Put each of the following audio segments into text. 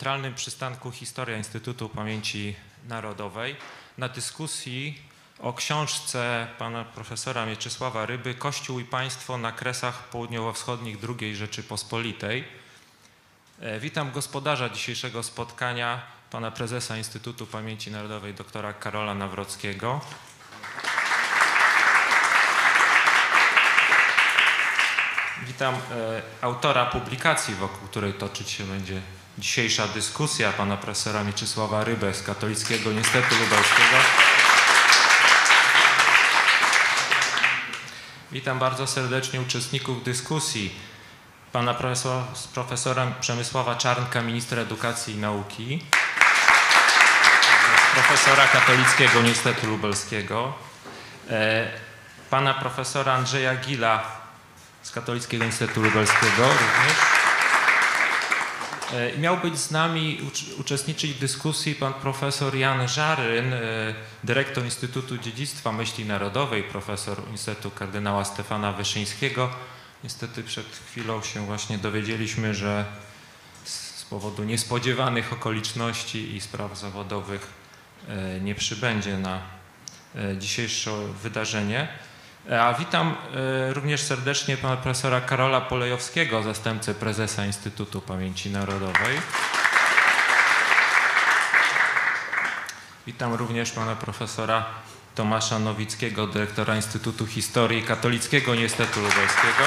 centralnym przystanku Historia Instytutu Pamięci Narodowej na dyskusji o książce pana profesora Mieczysława Ryby Kościół i państwo na kresach południowo-wschodnich II Rzeczypospolitej. E, witam gospodarza dzisiejszego spotkania, pana prezesa Instytutu Pamięci Narodowej, doktora Karola Nawrockiego. Witam e, autora publikacji, wokół której toczyć się będzie dzisiejsza dyskusja, pana profesora Mieczysława Rybę z Katolickiego Uniwersytetu Lubelskiego. Witam bardzo serdecznie uczestników dyskusji, pana profesora, profesora Przemysława Czarnka, ministra edukacji i nauki, profesora Katolickiego Uniwersytetu Lubelskiego, e, pana profesora Andrzeja Gila, z Katolickiego Instytutu Lubelskiego również. E, miał być z nami uczestniczyć w dyskusji pan profesor Jan Żaryn, e, dyrektor Instytutu Dziedzictwa Myśli Narodowej, profesor Instytutu kardynała Stefana Wyszyńskiego. Niestety przed chwilą się właśnie dowiedzieliśmy, że z powodu niespodziewanych okoliczności i spraw zawodowych e, nie przybędzie na dzisiejsze wydarzenie. A witam e, również serdecznie pana profesora Karola Polejowskiego, zastępcę prezesa Instytutu Pamięci Narodowej. Witam również pana profesora Tomasza Nowickiego, dyrektora Instytutu Historii Katolickiego Uniwersytetu Lubelskiego.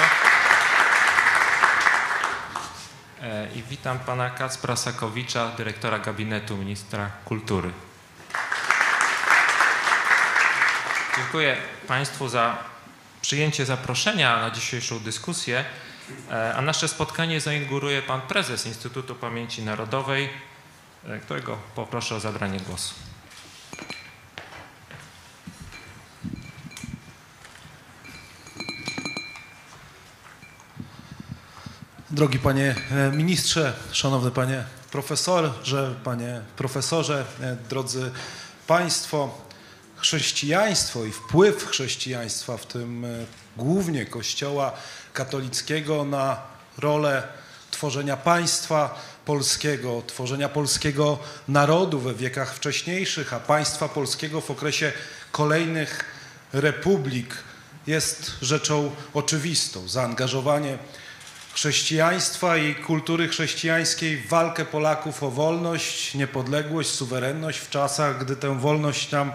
E, I witam pana Kacpra Sakowicza, dyrektora gabinetu ministra kultury. Dziękuję Państwu za przyjęcie zaproszenia na dzisiejszą dyskusję, e, a nasze spotkanie zainauguruje Pan Prezes Instytutu Pamięci Narodowej, e, którego poproszę o zabranie głosu. Drogi Panie e, Ministrze, Szanowny Panie Profesorze, Panie Profesorze, drodzy Państwo, chrześcijaństwo i wpływ chrześcijaństwa, w tym e, głównie Kościoła katolickiego, na rolę tworzenia państwa polskiego, tworzenia polskiego narodu we wiekach wcześniejszych, a państwa polskiego w okresie kolejnych republik jest rzeczą oczywistą. Zaangażowanie chrześcijaństwa i kultury chrześcijańskiej w walkę Polaków o wolność, niepodległość, suwerenność w czasach, gdy tę wolność nam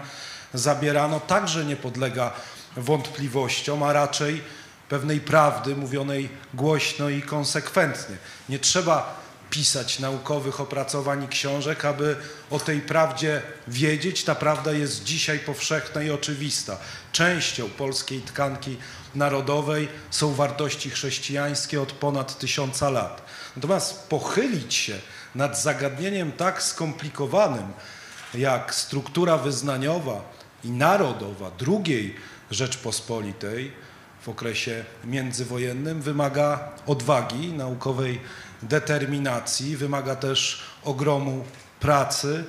zabierano, także nie podlega wątpliwościom, a raczej pewnej prawdy mówionej głośno i konsekwentnie. Nie trzeba pisać naukowych opracowań i książek, aby o tej prawdzie wiedzieć. Ta prawda jest dzisiaj powszechna i oczywista. Częścią polskiej tkanki narodowej są wartości chrześcijańskie od ponad tysiąca lat. Natomiast pochylić się nad zagadnieniem tak skomplikowanym jak struktura wyznaniowa, i narodowa II Rzeczpospolitej w okresie międzywojennym wymaga odwagi, naukowej determinacji, wymaga też ogromu pracy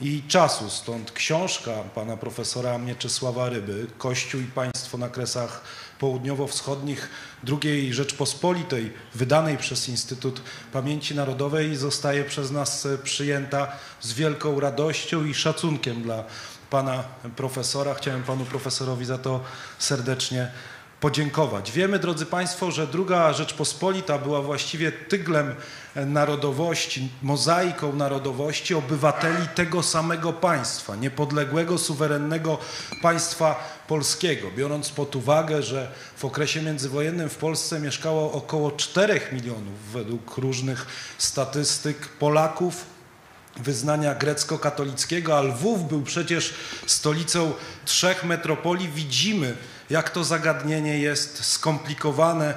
i czasu. Stąd książka pana profesora Mieczysława Ryby, Kościół i państwo na kresach południowo-wschodnich II Rzeczpospolitej, wydanej przez Instytut Pamięci Narodowej, zostaje przez nas przyjęta z wielką radością i szacunkiem dla pana profesora. Chciałem panu profesorowi za to serdecznie podziękować. Wiemy, drodzy Państwo, że druga Rzeczpospolita była właściwie tyglem narodowości, mozaiką narodowości obywateli tego samego państwa, niepodległego, suwerennego państwa polskiego. Biorąc pod uwagę, że w okresie międzywojennym w Polsce mieszkało około 4 milionów według różnych statystyk Polaków, wyznania grecko-katolickiego, a Lwów był przecież stolicą trzech metropolii, widzimy, jak to zagadnienie jest skomplikowane,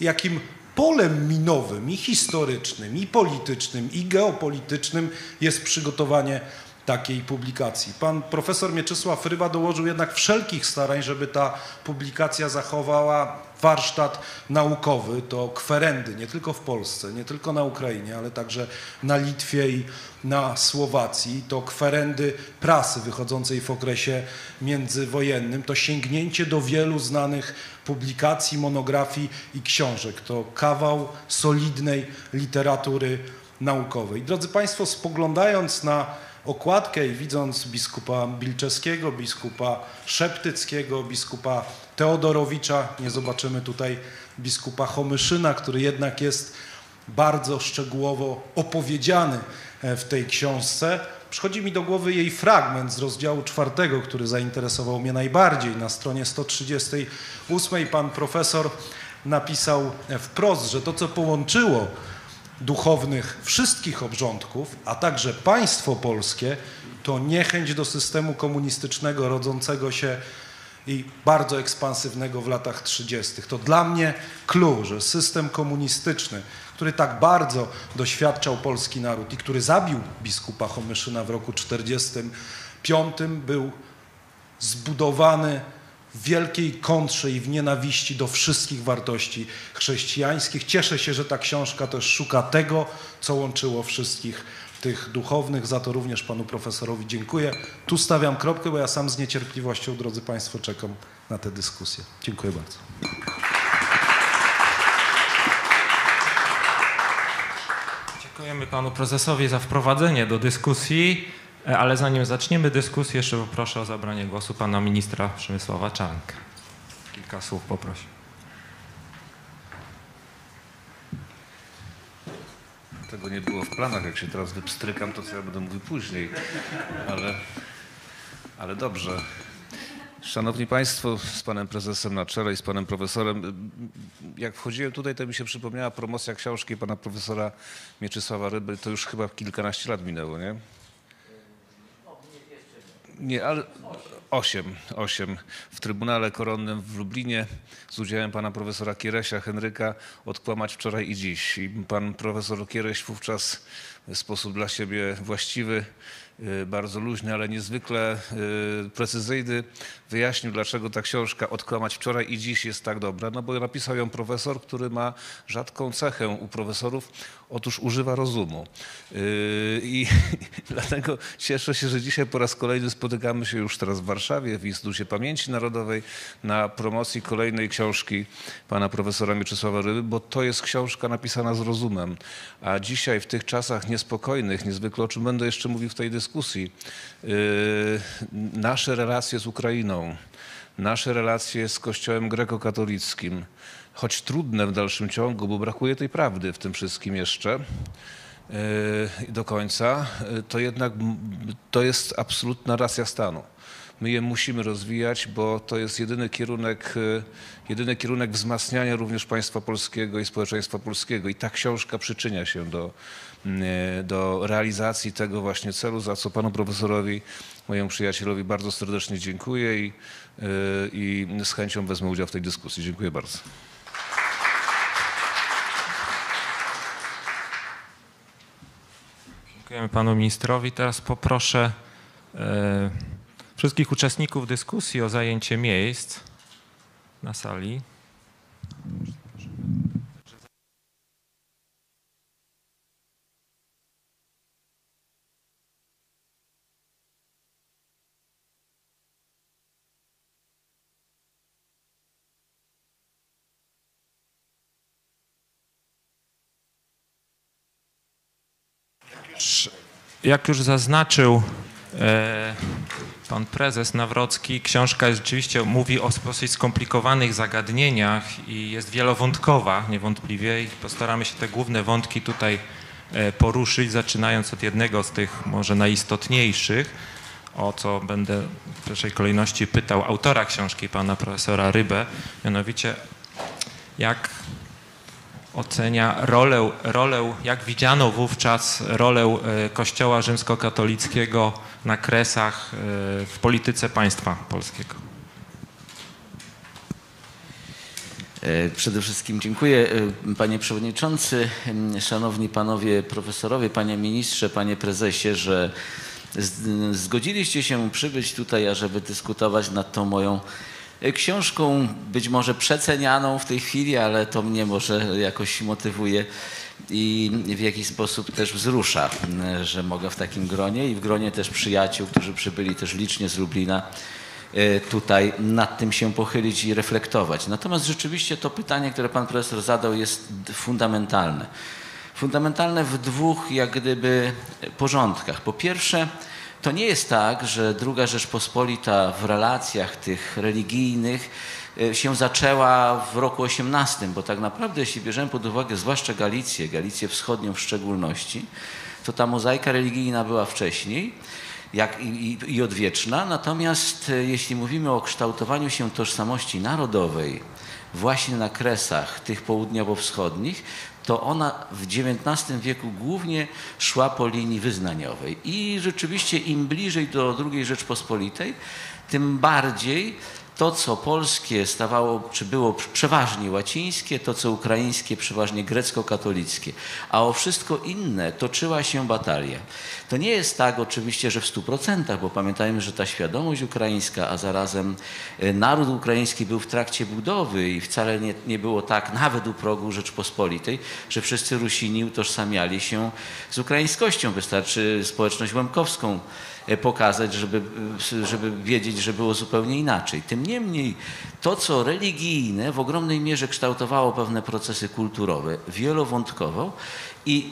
jakim polem minowym i historycznym, i politycznym, i geopolitycznym jest przygotowanie takiej publikacji. Pan profesor Mieczysław Ryba dołożył jednak wszelkich starań, żeby ta publikacja zachowała warsztat naukowy, to kwerendy, nie tylko w Polsce, nie tylko na Ukrainie, ale także na Litwie i na Słowacji, to kwerendy prasy wychodzącej w okresie międzywojennym, to sięgnięcie do wielu znanych publikacji, monografii i książek. To kawał solidnej literatury naukowej. Drodzy Państwo, spoglądając na okładkę i widząc biskupa Bilczewskiego, biskupa Szeptyckiego, biskupa Teodorowicza, nie zobaczymy tutaj biskupa Homyszyna, który jednak jest bardzo szczegółowo opowiedziany e, w tej książce. Przychodzi mi do głowy jej fragment z rozdziału czwartego, który zainteresował mnie najbardziej. Na stronie 138 pan profesor napisał wprost, że to, co połączyło duchownych wszystkich obrządków, a także państwo polskie, to niechęć do systemu komunistycznego rodzącego się i bardzo ekspansywnego w latach 30. To dla mnie clue, że system komunistyczny, który tak bardzo doświadczał polski naród i który zabił biskupa Homyszyna w roku 45, był zbudowany w wielkiej kontrze i w nienawiści do wszystkich wartości chrześcijańskich. Cieszę się, że ta książka też szuka tego, co łączyło wszystkich tych duchownych. Za to również panu profesorowi dziękuję. Tu stawiam kropkę, bo ja sam z niecierpliwością, drodzy państwo, czekam na tę dyskusję. Dziękuję bardzo. Dziękujemy panu prezesowi za wprowadzenie do dyskusji, ale zanim zaczniemy dyskusję, jeszcze poproszę o zabranie głosu pana ministra Przemysława Czarnka. Kilka słów poproszę. Tego nie było w planach, jak się teraz wypstrykam, to co ja będę mówił później, ale, ale dobrze. Szanowni Państwo, z Panem Prezesem na czele i z Panem Profesorem, jak wchodziłem tutaj, to mi się przypomniała promocja książki Pana Profesora Mieczysława Ryby, to już chyba kilkanaście lat minęło, nie? Nie, ale osiem, osiem. W Trybunale Koronnym w Lublinie z udziałem pana profesora Kieresia Henryka odkłamać wczoraj i dziś. I pan profesor Kiereś wówczas w sposób dla siebie właściwy Y, bardzo luźny, ale niezwykle y, precyzyjny, wyjaśnił, dlaczego ta książka Odkłamać wczoraj i dziś jest tak dobra. No bo napisał ją profesor, który ma rzadką cechę u profesorów, otóż używa rozumu. Y, I dlatego cieszę się, że dzisiaj po raz kolejny spotykamy się już teraz w Warszawie, w Instytucie Pamięci Narodowej na promocji kolejnej książki pana profesora Mieczysława Ryby, bo to jest książka napisana z rozumem. A dzisiaj w tych czasach niespokojnych, niezwykle o czym będę jeszcze mówił w tej dyskusji, dyskusji. Y, nasze relacje z Ukrainą, nasze relacje z Kościołem grekokatolickim, choć trudne w dalszym ciągu, bo brakuje tej prawdy w tym wszystkim jeszcze y, do końca, y, to jednak to jest absolutna racja stanu. My je musimy rozwijać, bo to jest jedyny kierunek, jedyny kierunek wzmacniania również państwa polskiego i społeczeństwa polskiego. I ta książka przyczynia się do, E, do realizacji tego właśnie celu, za co panu profesorowi, mojemu przyjacielowi bardzo serdecznie dziękuję i, e, i z chęcią wezmę udział w tej dyskusji. Dziękuję bardzo. Dziękujemy panu ministrowi. Teraz poproszę e, wszystkich uczestników dyskusji o zajęcie miejsc na sali. Jak już zaznaczył e, pan prezes Nawrocki, książka rzeczywiście mówi o dosyć skomplikowanych zagadnieniach i jest wielowątkowa niewątpliwie i postaramy się te główne wątki tutaj e, poruszyć, zaczynając od jednego z tych może najistotniejszych, o co będę w pierwszej kolejności pytał autora książki, pana profesora Rybę, mianowicie jak ocenia rolę, rolę, jak widziano wówczas rolę e, Kościoła rzymskokatolickiego na Kresach e, w polityce państwa polskiego? E, przede wszystkim dziękuję panie przewodniczący, szanowni panowie profesorowie, panie ministrze, panie prezesie, że zgodziliście się przybyć tutaj, ażeby dyskutować nad tą moją książką być może przecenianą w tej chwili, ale to mnie może jakoś motywuje i w jakiś sposób też wzrusza, że mogę w takim gronie i w gronie też przyjaciół, którzy przybyli też licznie z Lublina, e, tutaj nad tym się pochylić i reflektować. Natomiast rzeczywiście to pytanie, które pan profesor zadał jest fundamentalne fundamentalne w dwóch jak gdyby porządkach. Po pierwsze, to nie jest tak, że II Rzeczpospolita w relacjach tych religijnych e, się zaczęła w roku XVIII, bo tak naprawdę, jeśli bierzemy pod uwagę zwłaszcza Galicję, Galicję Wschodnią w szczególności, to ta mozaika religijna była wcześniej jak i, i, i odwieczna. Natomiast e, jeśli mówimy o kształtowaniu się tożsamości narodowej właśnie na kresach tych południowo-wschodnich, to ona w XIX wieku głównie szła po linii wyznaniowej. I rzeczywiście im bliżej do II Rzeczpospolitej, tym bardziej to, co polskie stawało, czy było przeważnie łacińskie, to, co ukraińskie przeważnie grecko-katolickie, a o wszystko inne toczyła się batalia. To nie jest tak oczywiście, że w stu procentach, bo pamiętajmy, że ta świadomość ukraińska, a zarazem e, naród ukraiński był w trakcie budowy i wcale nie, nie było tak, nawet u progu Rzeczpospolitej, że wszyscy Rusini utożsamiali się z ukraińskością. Wystarczy społeczność łemkowską pokazać, żeby, żeby wiedzieć, że było zupełnie inaczej. Tym niemniej to, co religijne w ogromnej mierze kształtowało pewne procesy kulturowe, wielowątkowo i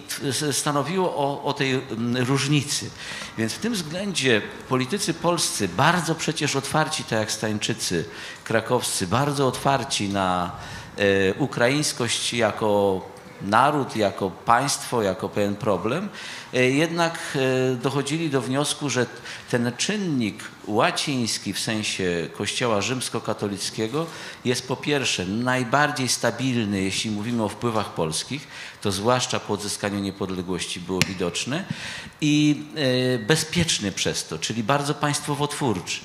stanowiło o, o tej różnicy. Więc w tym względzie politycy polscy, bardzo przecież otwarci, tak jak Stańczycy krakowscy, bardzo otwarci na e, ukraińskość jako naród, jako państwo, jako pewien problem, e, jednak e, dochodzili do wniosku, że ten czynnik łaciński w sensie Kościoła rzymskokatolickiego jest po pierwsze najbardziej stabilny, jeśli mówimy o wpływach polskich, to zwłaszcza po odzyskaniu niepodległości było widoczne, i e, bezpieczny przez to, czyli bardzo państwowotwórczy.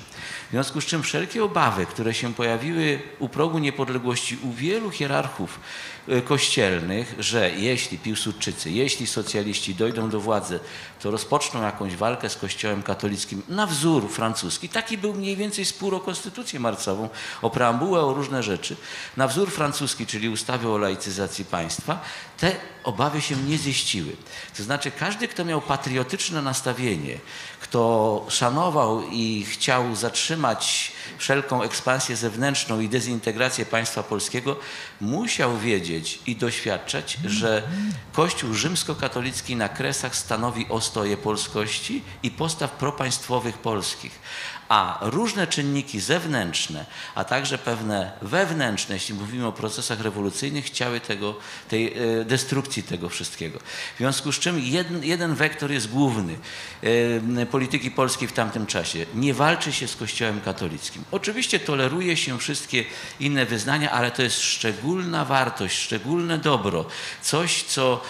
W związku z czym wszelkie obawy, które się pojawiły u progu niepodległości u wielu hierarchów e, kościelnych, że jeśli Piłsudczycy, jeśli socjaliści dojdą do władzy, to rozpoczną jakąś walkę z Kościołem katolickim na wzór francuski. Taki był mniej więcej spór o konstytucję marcową, o preambułę, o różne rzeczy. Na wzór francuski, czyli ustawy o laicyzacji państwa, te obawy się nie zieściły. To znaczy każdy, kto miał patriotyczne nastawienie, kto szanował i chciał zatrzymać wszelką ekspansję zewnętrzną i dezintegrację państwa polskiego, musiał wiedzieć i doświadczać, że Kościół rzymskokatolicki na Kresach stanowi ostoję polskości i postaw propaństwowych polskich a różne czynniki zewnętrzne, a także pewne wewnętrzne, jeśli mówimy o procesach rewolucyjnych, chciały tego, tej e, destrukcji tego wszystkiego. W związku z czym jeden, jeden wektor jest główny e, polityki polskiej w tamtym czasie. Nie walczy się z Kościołem katolickim. Oczywiście toleruje się wszystkie inne wyznania, ale to jest szczególna wartość, szczególne dobro, coś, co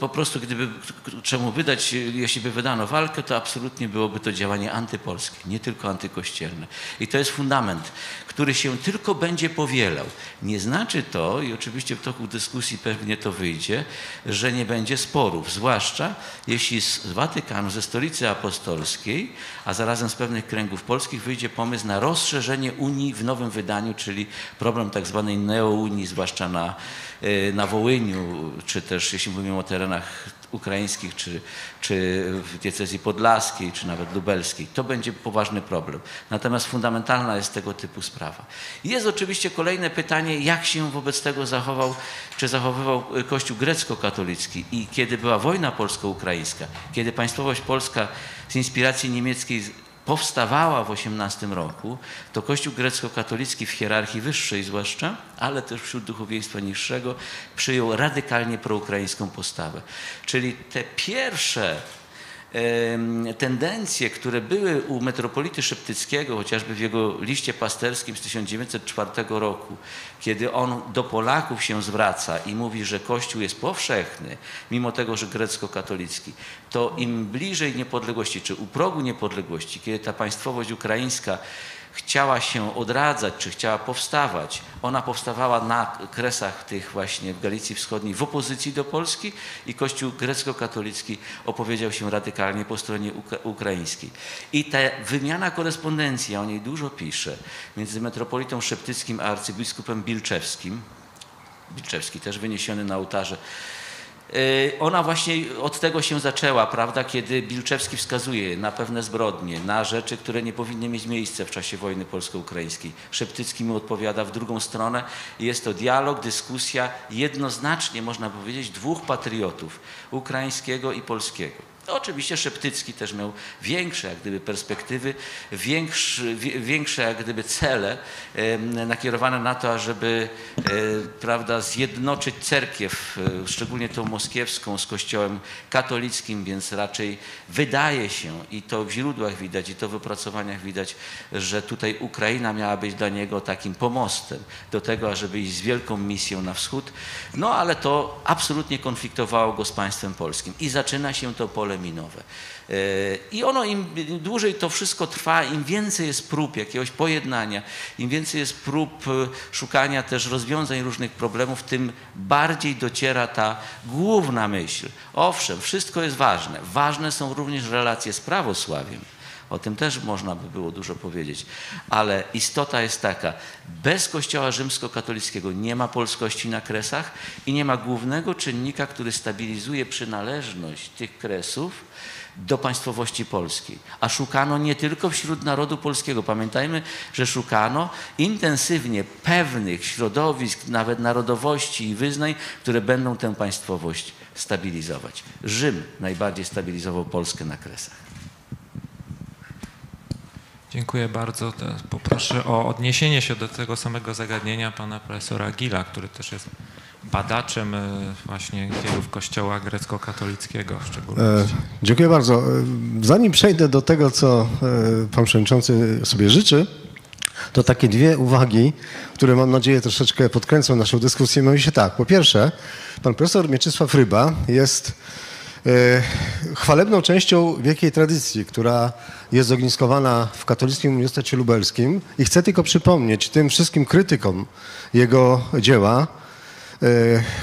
po prostu gdyby czemu wydać, jeśli by wydano walkę, to absolutnie byłoby to działanie antypolskie, nie tylko antykościelne. I to jest fundament, który się tylko będzie powielał. Nie znaczy to, i oczywiście w toku dyskusji pewnie to wyjdzie, że nie będzie sporów, zwłaszcza jeśli z Watykanu, ze stolicy apostolskiej, a zarazem z pewnych kręgów polskich wyjdzie pomysł na rozszerzenie Unii w nowym wydaniu, czyli problem tak zwanej neounii, zwłaszcza na, e, na Wołyniu, czy też jeśli mówimy o terenach ukraińskich, czy, czy w diecezji podlaskiej, czy nawet lubelskiej. To będzie poważny problem. Natomiast fundamentalna jest tego typu sprawa. Jest oczywiście kolejne pytanie, jak się wobec tego zachował, czy zachowywał Kościół grecko-katolicki i kiedy była wojna polsko-ukraińska, kiedy państwowość polska z inspiracji niemieckiej powstawała w XVIII roku, to Kościół grecko-katolicki w hierarchii wyższej zwłaszcza, ale też wśród duchowieństwa niższego, przyjął radykalnie proukraińską postawę. Czyli te pierwsze tendencje, które były u metropolity Szeptyckiego, chociażby w jego liście pasterskim z 1904 roku, kiedy on do Polaków się zwraca i mówi, że Kościół jest powszechny, mimo tego, że grecko-katolicki, to im bliżej niepodległości, czy u progu niepodległości, kiedy ta państwowość ukraińska chciała się odradzać, czy chciała powstawać, ona powstawała na kresach tych właśnie w Galicji Wschodniej w opozycji do Polski i Kościół grecko-katolicki opowiedział się radykalnie po stronie ukraińskiej. I ta wymiana korespondencji, o niej dużo pisze, między metropolitą szeptyckim a arcybiskupem Bilczewskim, Bilczewski też wyniesiony na ołtarze Ona właśnie od tego się zaczęła, prawda, kiedy Bilczewski wskazuje na pewne zbrodnie, na rzeczy, które nie powinny mieć miejsca w czasie wojny polsko-ukraińskiej. Szeptycki mu odpowiada w drugą stronę. Jest to dialog, dyskusja jednoznacznie, można powiedzieć, dwóch patriotów, ukraińskiego i polskiego. No, Oczywiście Szeptycki też miał większe jak gdyby perspektywy, większy, większe jak gdyby cele nakierowane na to, ażeby e, prawda, zjednoczyć cerkiew, e, szczególnie tą moskiewską z kościołem katolickim, więc raczej wydaje się i to w źródłach widać i to w opracowaniach widać, że tutaj Ukraina miała być dla niego takim pomostem do tego, ażeby iść z wielką misją na wschód. No ale to absolutnie konfliktowało go z państwem polskim i zaczyna się to pole E, I ono im dłużej to wszystko trwa, im więcej jest prób jakiegoś pojednania, im więcej jest prób e, szukania też rozwiązań różnych problemów, tym bardziej dociera ta główna myśl. Owszem, wszystko jest ważne. Ważne są również relacje z prawosławiem. O tym też można by było dużo powiedzieć, ale istota jest taka: bez Kościoła rzymskokatolickiego nie ma polskości na kresach i nie ma głównego czynnika, który stabilizuje przynależność tych kresów do państwowości polskiej. A szukano nie tylko wśród narodu polskiego. Pamiętajmy, że szukano intensywnie pewnych środowisk, nawet narodowości i wyznań, które będą tę państwowość stabilizować. Rzym najbardziej stabilizował Polskę na kresach. Dziękuję bardzo. Poproszę o odniesienie się do tego samego zagadnienia pana profesora Gila, który też jest badaczem e, właśnie dziejów Kościoła grecko-katolickiego w E, szczególności. Dziękuję bardzo. E, Zanim przejdę do tego, co e, pan przewodniczący sobie życzy, to takie dwie uwagi, które mam nadzieję troszeczkę podkręcą naszą dyskusję. Mianowicie tak, po pierwsze, pan profesor Mieczysław Ryba jest e, chwalebną częścią wielkiej tradycji, która jest zogniskowana w Katolickim Uniwersytecie Lubelskim i chcę tylko przypomnieć tym wszystkim krytykom jego dzieła, e,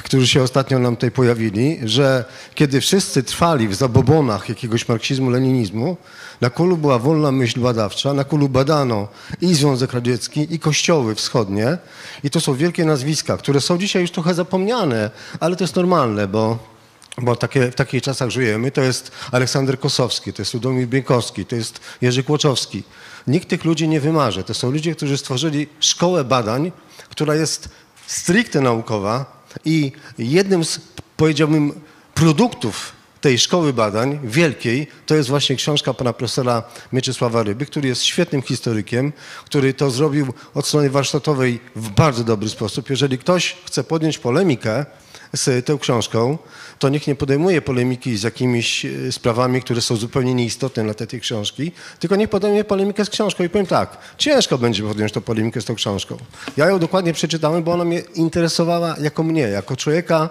którzy się ostatnio nam tutaj pojawili, że kiedy wszyscy trwali w zabobonach jakiegoś marksizmu-leninizmu, na kulu była wolna myśl badawcza, na kulu badano i Związek Radziecki, i kościoły wschodnie. I to są wielkie nazwiska, które są dzisiaj już trochę zapomniane, ale to jest normalne, bo bo takie, w takich czasach żyjemy, to jest Aleksander Kosowski, to jest Ludomir Bienkowski, to jest Jerzy Kłoczowski. Nikt tych ludzi nie wymarzy. To są ludzie, którzy stworzyli szkołę badań, która jest stricte naukowa i jednym z, powiedziałbym, produktów tej szkoły badań wielkiej, to jest właśnie książka pana profesora Mieczysława Ryby, który jest świetnym historykiem, który to zrobił od strony warsztatowej w bardzo dobry sposób. Jeżeli ktoś chce podjąć polemikę z tą książką, to niech nie podejmuje polemiki z jakimiś e, sprawami, które są zupełnie nieistotne dla tej, książki, tylko niech podejmie polemikę z książką. I powiem tak, ciężko będzie podjąć tą polemikę z tą książką. Ja ją dokładnie przeczytałem, bo ona mnie interesowała jako mnie, jako człowieka,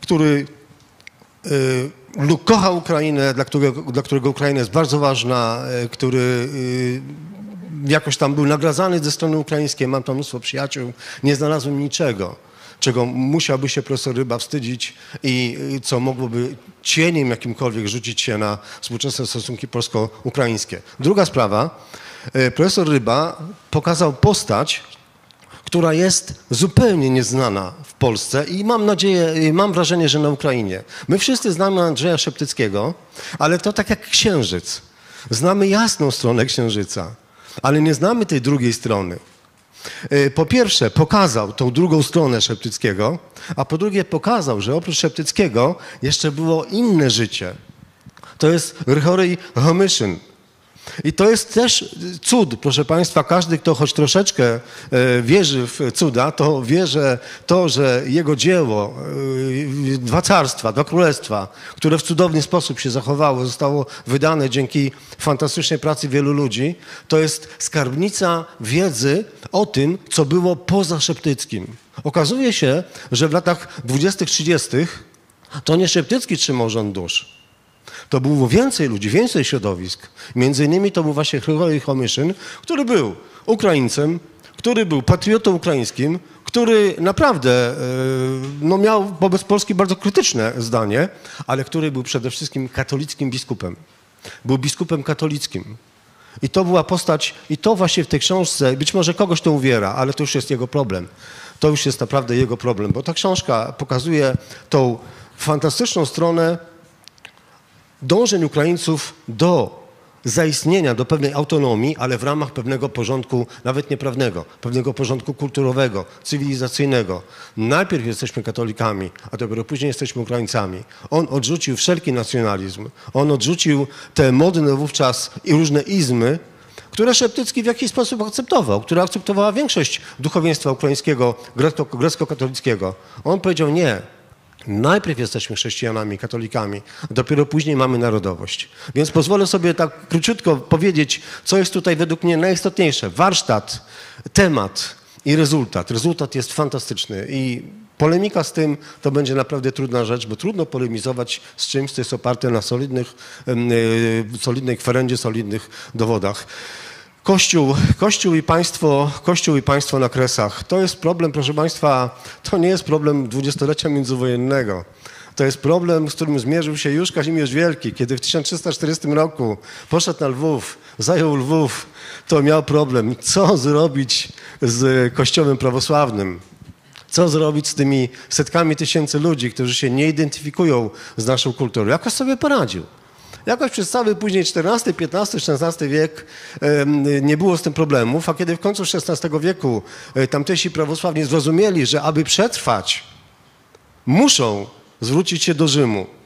który y, lub kocha Ukrainę, dla którego, dla którego Ukraina jest bardzo ważna, y, który y, jakoś tam był nagradzany ze strony ukraińskiej, mam tam mnóstwo przyjaciół, nie znalazłem niczego, czego musiałby się profesor Ryba wstydzić i y, co mogłoby cieniem jakimkolwiek rzucić się na współczesne stosunki polsko-ukraińskie. Druga sprawa, profesor Ryba pokazał postać, która jest zupełnie nieznana w Polsce i mam nadzieję, mam wrażenie, że na Ukrainie. My wszyscy znamy Andrzeja Szeptyckiego, ale to tak jak księżyc. Znamy jasną stronę księżyca, ale nie znamy tej drugiej strony. Y, Po pierwsze, pokazał tą drugą stronę Szeptyckiego, a po drugie, pokazał, że oprócz Szeptyckiego jeszcze było inne życie. To jest Rychorij Homyszyn. I to jest też cud, proszę Państwa. Każdy, kto choć troszeczkę e, wierzy w cuda, to wie, że to, że jego dzieło, e, dwa carstwa, dwa królestwa, które w cudowny sposób się zachowało, zostało wydane dzięki fantastycznej pracy wielu ludzi, to jest skarbnica wiedzy o tym, co było poza Szeptyckim. Okazuje się, że w latach 20-30 to nie Szeptycki trzymał rząd dusz. To było więcej ludzi, więcej środowisk. Między innymi to był właśnie Hrygory Homyszyn, który był Ukraińcem, który był patriotą ukraińskim, który naprawdę e, no, miał wobec Polski bardzo krytyczne zdanie, ale który był przede wszystkim katolickim biskupem. Był biskupem katolickim. I to była postać, i to właśnie w tej książce, być może kogoś to uwiera, ale to już jest jego problem. To już jest naprawdę jego problem, bo ta książka pokazuje tą fantastyczną stronę dążeń Ukraińców do zaistnienia, do pewnej autonomii, ale w ramach pewnego porządku, nawet nieprawnego, pewnego porządku kulturowego, cywilizacyjnego. Najpierw jesteśmy katolikami, a dopiero później jesteśmy Ukraińcami. On odrzucił wszelki nacjonalizm. On odrzucił te modne wówczas i różne izmy, które Szeptycki w jakiś sposób akceptował, które akceptowała większość duchowieństwa ukraińskiego, grecko- grecko-katolickiego. On powiedział nie. Najpierw jesteśmy chrześcijanami, katolikami, dopiero później mamy narodowość. Więc pozwolę sobie tak króciutko powiedzieć, co jest tutaj według mnie najistotniejsze. Warsztat, temat i rezultat. Rezultat jest fantastyczny i polemika z tym to będzie naprawdę trudna rzecz, bo trudno polemizować z czymś, co jest oparte na solidnych, y, solidnej kwerendzie, solidnych dowodach. Kościół, Kościół i państwo, Kościół i państwo na kresach. To jest problem, proszę Państwa, to nie jest problem dwudziestolecia międzywojennego. To jest problem, z którym zmierzył się już Kazimierz Wielki, kiedy w 1340 roku poszedł na Lwów, zajął Lwów, to miał problem, co zrobić z Kościołem prawosławnym. Co zrobić z tymi setkami tysięcy ludzi, którzy się nie identyfikują z naszą kulturą? Jakoś sobie poradził. Jakoś przez cały później XIV, XV, XVI wiek nie było z tym problemów, a kiedy w końcu XVI wieku e, tamtejsi prawosławni zrozumieli, że aby przetrwać, muszą zwrócić się do Rzymu.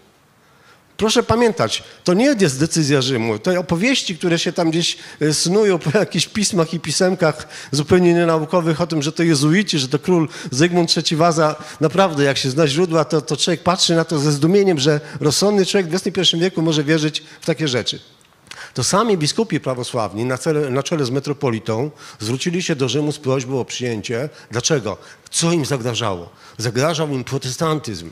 Proszę pamiętać, to nie jest decyzja Rzymu. Te opowieści, które się tam gdzieś e, snują po jakichś pismach i pisemkach zupełnie nienaukowych o tym, że to jezuici, że to król Zygmunt III Waza, naprawdę jak się zna źródła, to, to człowiek patrzy na to ze zdumieniem, że rozsądny człowiek w XXI wieku może wierzyć w takie rzeczy. To sami biskupi prawosławni na, cele, na czele z metropolitą zwrócili się do Rzymu z prośbą o przyjęcie. Dlaczego? Co im zagrażało? Zagrażał im protestantyzm.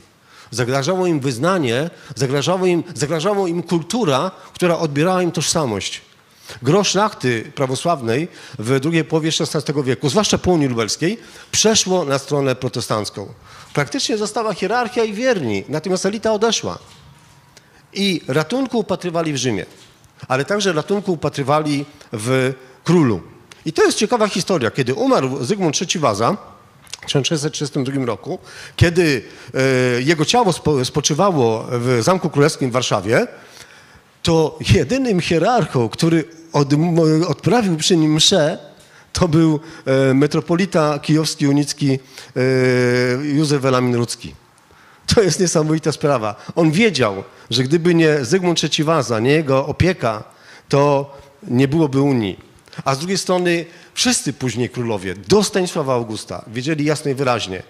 Zagrażało im wyznanie, zagrażało im, zagrażało im kultura, która odbierała im tożsamość. Gro szlachty prawosławnej w drugiej połowie XVI wieku, zwłaszcza po Unii Lubelskiej, przeszło na stronę protestancką. Praktycznie została hierarchia i wierni, natomiast elita odeszła. I ratunku upatrywali w Rzymie, ale także ratunku upatrywali w królu. I to jest ciekawa historia. Kiedy umarł Zygmunt III Waza, 1632 roku, kiedy e, jego ciało spo, spoczywało w Zamku Królewskim w Warszawie, to jedynym hierarchą, który m- odprawił przy nim mszę, to był e, metropolita kijowski, unicki e, Józef Welamin Rudzki. To jest niesamowita sprawa. On wiedział, że gdyby nie Zygmunt III Waza, nie jego opieka, to nie byłoby Unii. A z drugiej strony wszyscy później królowie do Stanisława Augusta wiedzieli jasno i wyraźnie,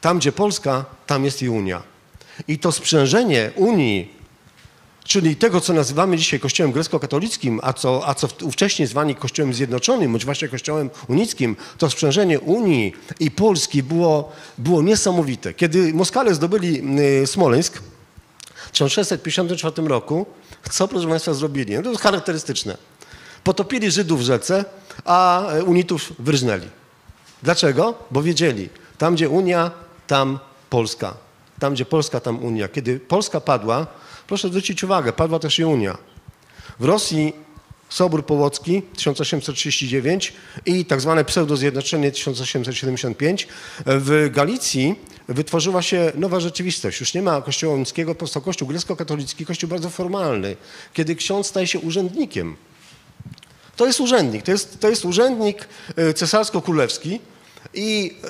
tam gdzie Polska, tam jest i Unia. I to sprzężenie Unii, czyli tego, co nazywamy dzisiaj Kościołem grecko-katolickim, a co, a co ówcześnie zwani Kościołem Zjednoczonym, bądź właśnie Kościołem unickim, to sprzężenie Unii i Polski było, było niesamowite. Kiedy Moskale zdobyli y, Smoleńsk w 1654 roku, co proszę Państwa zrobili? No to jest charakterystyczne. Potopili Żydów w rzece, a unitów wyrżnęli. Dlaczego? Bo wiedzieli, tam gdzie Unia, tam Polska. Tam gdzie Polska, tam Unia. Kiedy Polska padła, proszę zwrócić uwagę, padła też i Unia. W Rosji Sobór Połocki 1839 i tak zwane pseudozjednoczenie 1875. W Galicji wytworzyła się nowa rzeczywistość. Już nie ma kościoła unickiego, powstał kościół grecko-katolicki, kościół bardzo formalny, kiedy ksiądz staje się urzędnikiem. To jest urzędnik, to jest, to jest urzędnik e, cesarsko-królewski i e,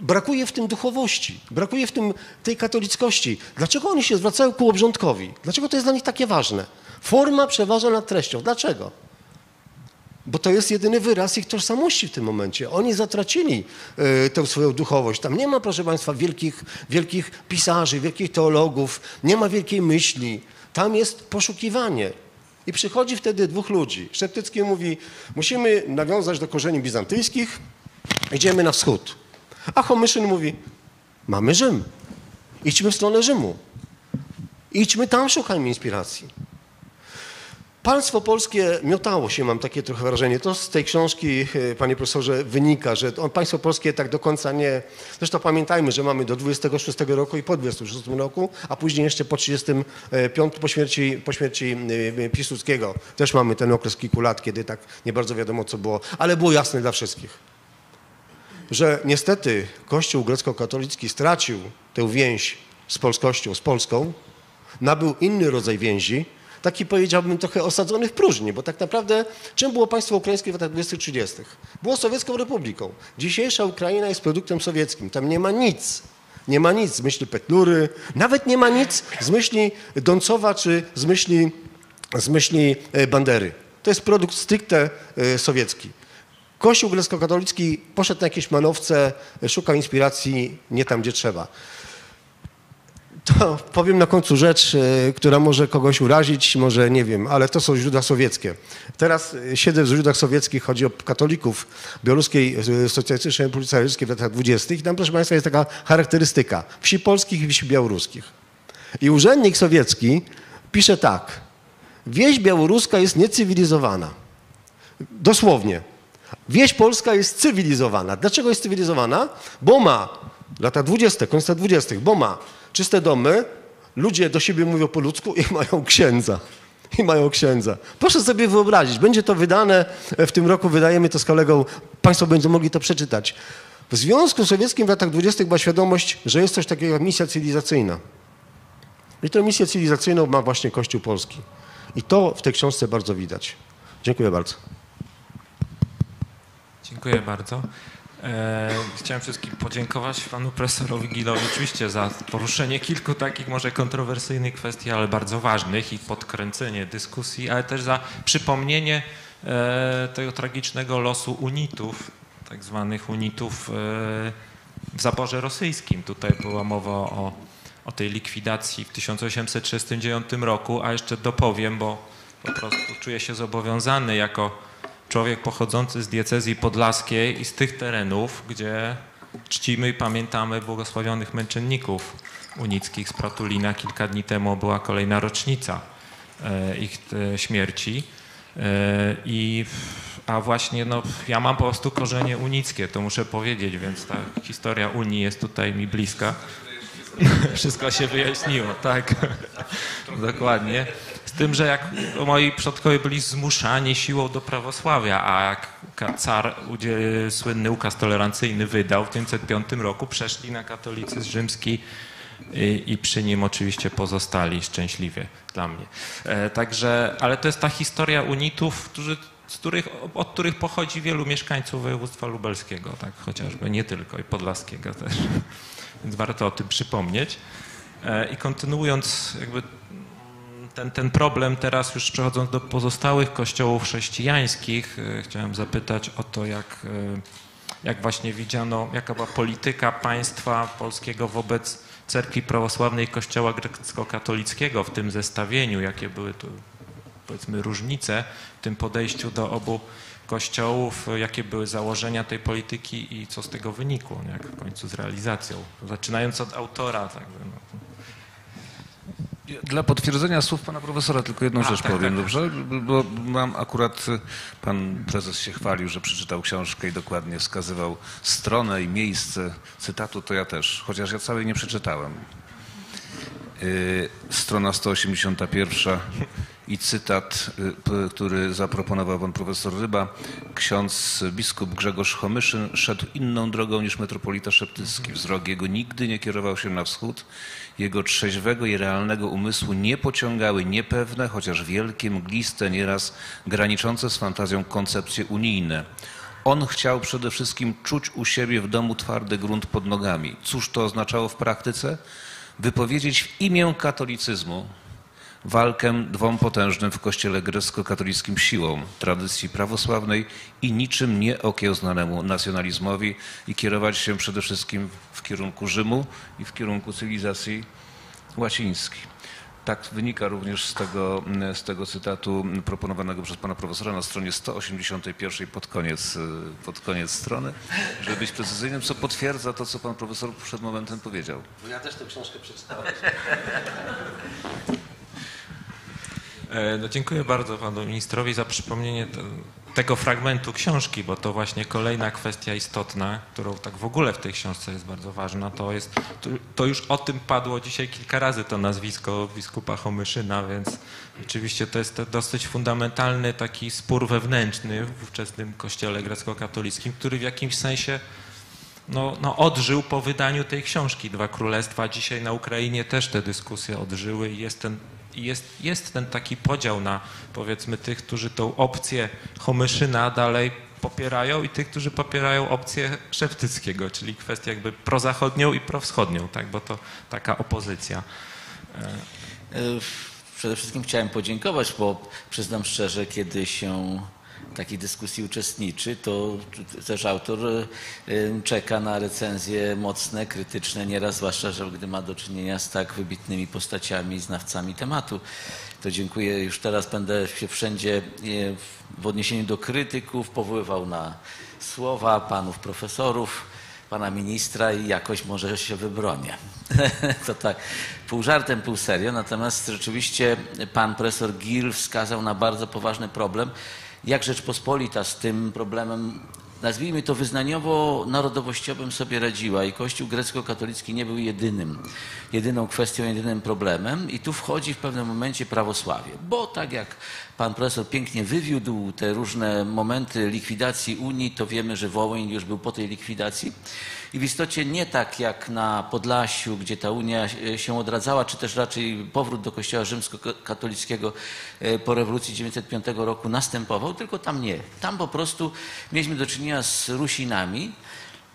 brakuje w tym duchowości, brakuje w tym tej katolickości. Dlaczego oni się zwracają ku obrządkowi? Dlaczego to jest dla nich takie ważne? Forma przeważa nad treścią. Dlaczego? Bo to jest jedyny wyraz ich tożsamości w tym momencie. Oni zatracili y, tę swoją duchowość. Tam nie ma, proszę Państwa, wielkich, wielkich pisarzy, wielkich teologów, nie ma wielkiej myśli. Tam jest poszukiwanie. I przychodzi wtedy dwóch ludzi. Szeptycki mówi, musimy nawiązać do korzeni bizantyjskich, idziemy na wschód. A Homyszyn mówi, mamy Rzym, idźmy w stronę Rzymu. Idźmy tam, szukajmy inspiracji. Państwo polskie miotało się, mam takie trochę wrażenie. To z tej książki, e, panie profesorze, wynika, że państwo polskie tak do końca nie... Zresztą pamiętajmy, że mamy do 26 roku i po 26 roku, a później jeszcze po 35, po śmierci, po śmierci e, Piłsudskiego też mamy ten okres kilku lat, kiedy tak nie bardzo wiadomo, co było, ale było jasne dla wszystkich, że niestety Kościół grecko-katolicki stracił tę więź z polskością, z Polską, nabył inny rodzaj więzi, taki powiedziałbym trochę osadzony w próżni, bo tak naprawdę czym było państwo ukraińskie w latach 20-30? Było sowiecką republiką. Dzisiejsza Ukraina jest produktem sowieckim. Tam nie ma nic. Nie ma nic z myśli Petlury, nawet nie ma nic z myśli Doncowa czy z myśli, z myśli e, Bandery. To jest produkt stricte e, sowiecki. Kościół grecko-katolicki poszedł na jakieś manowce, e, szuka inspiracji nie tam, gdzie trzeba. To powiem na końcu rzecz, e, która może kogoś urazić, może nie wiem, ale to są źródła sowieckie. Teraz e, siedzę w źródłach sowieckich, chodzi o katolików Białoruskiej e, Socjalistycznej Republice Radzieckiej w latach 20. I tam, proszę Państwa, jest taka charakterystyka wsi polskich i wsi białoruskich. I urzędnik sowiecki pisze tak. Wieś białoruska jest niecywilizowana. Dosłownie. Wieś polska jest cywilizowana. Dlaczego jest cywilizowana? Bo ma, lata 20., koniec lat 20., bo ma czyste domy, ludzie do siebie mówią po ludzku i mają księdza. I mają księdza. Proszę sobie wyobrazić, będzie to wydane, w tym roku wydajemy to z kolegą, Państwo będą mogli to przeczytać. W Związku Sowieckim w latach 20. była świadomość, że jest coś takiego jak misja cywilizacyjna. I tę misję cywilizacyjną ma właśnie Kościół Polski. I to w tej książce bardzo widać. Dziękuję bardzo. Dziękuję bardzo. E, chciałem wszystkim podziękować panu profesorowi Gilowi oczywiście za poruszenie kilku takich może kontrowersyjnych kwestii, ale bardzo ważnych i podkręcenie dyskusji, ale też za przypomnienie e, tego tragicznego losu unitów, tak zwanych unitów e, w zaborze rosyjskim. Tutaj była mowa o, o tej likwidacji w 1839 roku, a jeszcze dopowiem, bo po prostu czuję się zobowiązany jako człowiek pochodzący z diecezji podlaskiej i z tych terenów, gdzie czcimy i pamiętamy błogosławionych męczenników unickich z Pratulina. Kilka dni temu była kolejna rocznica e, ich e, śmierci. E, I, a właśnie no, ja mam po prostu korzenie unickie, to muszę powiedzieć, więc ta historia Unii jest tutaj mi bliska. Wszystko się wyjaśniło, tak. Dokładnie. Tym, że jak moi przodkowie byli zmuszani siłą do prawosławia, a jak car słynny ukaz tolerancyjny wydał w 1905 roku, przeszli na katolicyzm rzymski i, i, przy nim oczywiście pozostali szczęśliwie dla mnie. E, także, ale to jest ta historia unitów, którzy, z których, od których pochodzi wielu mieszkańców województwa lubelskiego, tak chociażby, nie tylko, i podlaskiego też. Więc warto o tym przypomnieć. E, I kontynuując jakby ten, ten problem teraz już przechodząc do pozostałych kościołów chrześcijańskich, e, chciałem zapytać o to, jak, e, jak właśnie widziano, jaka była polityka państwa polskiego wobec cerkwi prawosławnej kościoła grecko-katolickiego w tym zestawieniu, jakie były tu powiedzmy różnice w tym podejściu do obu kościołów, jakie były założenia tej polityki i co z tego wynikło, jak w końcu z realizacją. Zaczynając od autora. Tak, no. Dla potwierdzenia słów pana profesora tylko jedną A, rzecz tak, powiem, tak. dobrze? Bo mam akurat, pan prezes się chwalił, że przeczytał książkę i dokładnie wskazywał stronę i miejsce cytatu, to ja też, chociaż ja całej nie przeczytałem. Yy, strona 181 i cytat, y, który zaproponował pan profesor Ryba. Ksiądz biskup Grzegorz Homyszyn szedł inną drogą niż metropolita szeptycki. Wzrok jego nigdy nie kierował się na wschód. Jego trzeźwego i realnego umysłu nie pociągały niepewne, chociaż wielkie, mgliste, nieraz graniczące z fantazją koncepcje unijne. On chciał przede wszystkim czuć u siebie w domu twardy grunt pod nogami. Cóż to oznaczało w praktyce? Wypowiedzieć w imię katolicyzmu walkę dwom potężnym w kościele grecko-katolickim siłom tradycji prawosławnej i niczym nieokiełznanemu nacjonalizmowi i kierować się przede wszystkim w kierunku Rzymu i w kierunku cywilizacji łacińskiej. Tak wynika również z tego, z tego cytatu proponowanego przez pana profesora na stronie 181 pod koniec, pod koniec strony, żeby być precyzyjnym, co potwierdza to, co pan profesor przed momentem powiedział. Bo ja też tę książkę przeczytałem. E, no, dziękuję bardzo panu ministrowi za przypomnienie tego fragmentu książki, bo to właśnie kolejna kwestia istotna, którą tak w ogóle w tej książce jest bardzo ważna, to jest, to już o tym padło dzisiaj kilka razy to nazwisko biskupa Homyszyna, więc oczywiście to jest dosyć fundamentalny taki spór wewnętrzny w ówczesnym kościele grecko-katolickim, który w jakimś sensie no, no odżył po wydaniu tej książki Dwa Królestwa. Dzisiaj na Ukrainie też te dyskusje odżyły i jest ten, jest, jest ten taki podział na powiedzmy tych, którzy tą opcję Homyszyna dalej popierają i tych, którzy popierają opcję Szewtyckiego, czyli kwestię jakby prozachodnią i prowschodnią, tak, bo to taka opozycja. E, Przede wszystkim chciałem podziękować, bo przyznam szczerze, kiedy się takiej dyskusji uczestniczy, to też autor e, czeka na recenzje mocne, krytyczne, nieraz, zwłaszcza, że gdy ma do czynienia z tak wybitnymi postaciami, znawcami tematu. To dziękuję. Już teraz będę się wszędzie e, w odniesieniu do krytyków powoływał na słowa panów profesorów, pana ministra i jakoś może się wybronię. to tak pół żartem, pół serio. Natomiast rzeczywiście pan profesor Gil wskazał na bardzo poważny problem, jak Rzeczpospolita z tym problemem, nazwijmy to wyznaniowo-narodowościowym sobie radziła i Kościół grecko-katolicki nie był jedynym, jedyną kwestią, jedynym problemem i tu wchodzi w pewnym momencie prawosławie, bo tak jak pan profesor pięknie wywiódł te różne momenty likwidacji Unii, to wiemy, że Wołyń już był po tej likwidacji i w istocie nie tak jak na Podlasiu, gdzie ta Unia się odradzała, czy też raczej powrót do Kościoła rzymskokatolickiego e, po rewolucji 1905 roku następował, tylko tam nie. Tam po prostu mieliśmy do czynienia z Rusinami,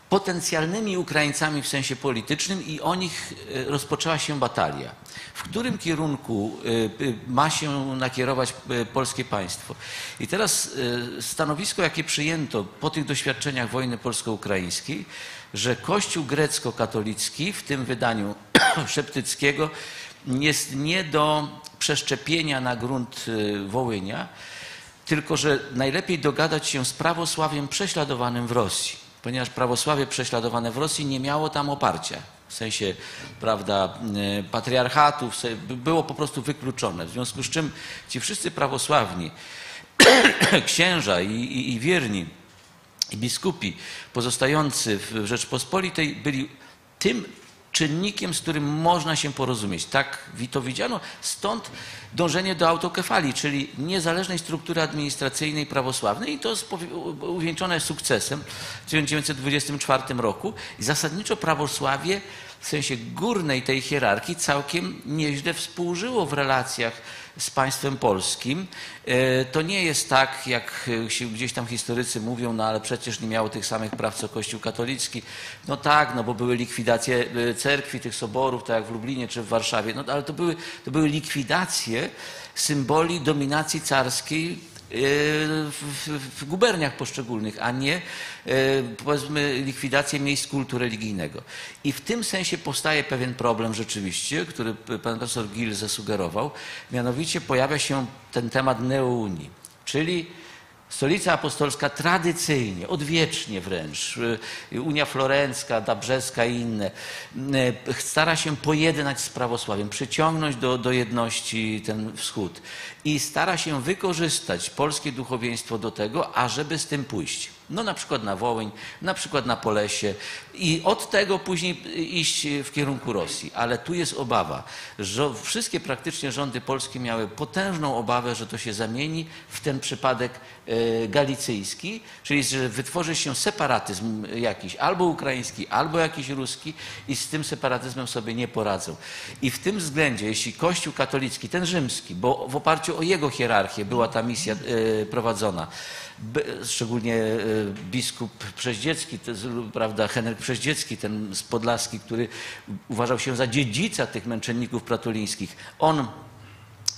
potencjalnymi Ukraińcami w sensie politycznym i o nich e, rozpoczęła się batalia. W którym kierunku e, ma się nakierować polskie państwo? I teraz stanowisko, jakie przyjęto po tych doświadczeniach wojny polsko-ukraińskiej, że Kościół grecko-katolicki w tym wydaniu Szeptyckiego jest nie do przeszczepienia na grunt y, Wołynia, tylko że najlepiej dogadać się z prawosławiem prześladowanym w Rosji, ponieważ prawosławie prześladowane w Rosji nie miało tam oparcia. W sensie, prawda, y, patriarchatu, było po prostu wykluczone. W związku z czym ci wszyscy prawosławni, księża i, i, i wierni, biskupi pozostający w Rzeczpospolitej byli tym czynnikiem, z którym można się porozumieć. Tak to widziano. Stąd dążenie do autokefalii, czyli niezależnej struktury administracyjnej prawosławnej i to uwieńczone sukcesem w 1924 roku. I zasadniczo prawosławie w sensie górnej tej hierarchii całkiem nieźle współżyło w relacjach z państwem polskim. E, to nie jest tak, jak się gdzieś tam historycy mówią, no ale przecież nie miało tych samych praw co Kościół katolicki. No tak, no bo były likwidacje e, cerkwi, tych soborów, tak jak w Lublinie czy w Warszawie, no ale to były, to były likwidacje symboli dominacji carskiej w, w guberniach poszczególnych, a nie e, powiedzmy likwidację miejsc kultu religijnego. I w tym sensie powstaje pewien problem rzeczywiście, który pan profesor Gill zasugerował, mianowicie pojawia się ten temat neounii, czyli Stolica Apostolska tradycyjnie, odwiecznie wręcz, y, Unia Florencka, Dabrzeska i inne, y, stara się pojednać z prawosławiem, przyciągnąć do, do jedności ten wschód i stara się wykorzystać polskie duchowieństwo do tego, ażeby z tym pójść. No na przykład na Wołyń, na przykład na Polesie i od tego później iść w kierunku Rosji. Ale tu jest obawa, że wszystkie praktycznie rządy polskie miały potężną obawę, że to się zamieni w ten przypadek galicyjski, czyli że wytworzy się separatyzm jakiś, albo ukraiński, albo jakiś ruski i z tym separatyzmem sobie nie poradzą. I w tym względzie, jeśli Kościół katolicki, ten rzymski, bo w oparciu o jego hierarchię była ta misja e, prowadzona, szczególnie e, biskup Przeździecki, prawda, Henryk Przeździecki, ten z Podlaski, który uważał się za dziedzica tych męczenników pratulińskich. On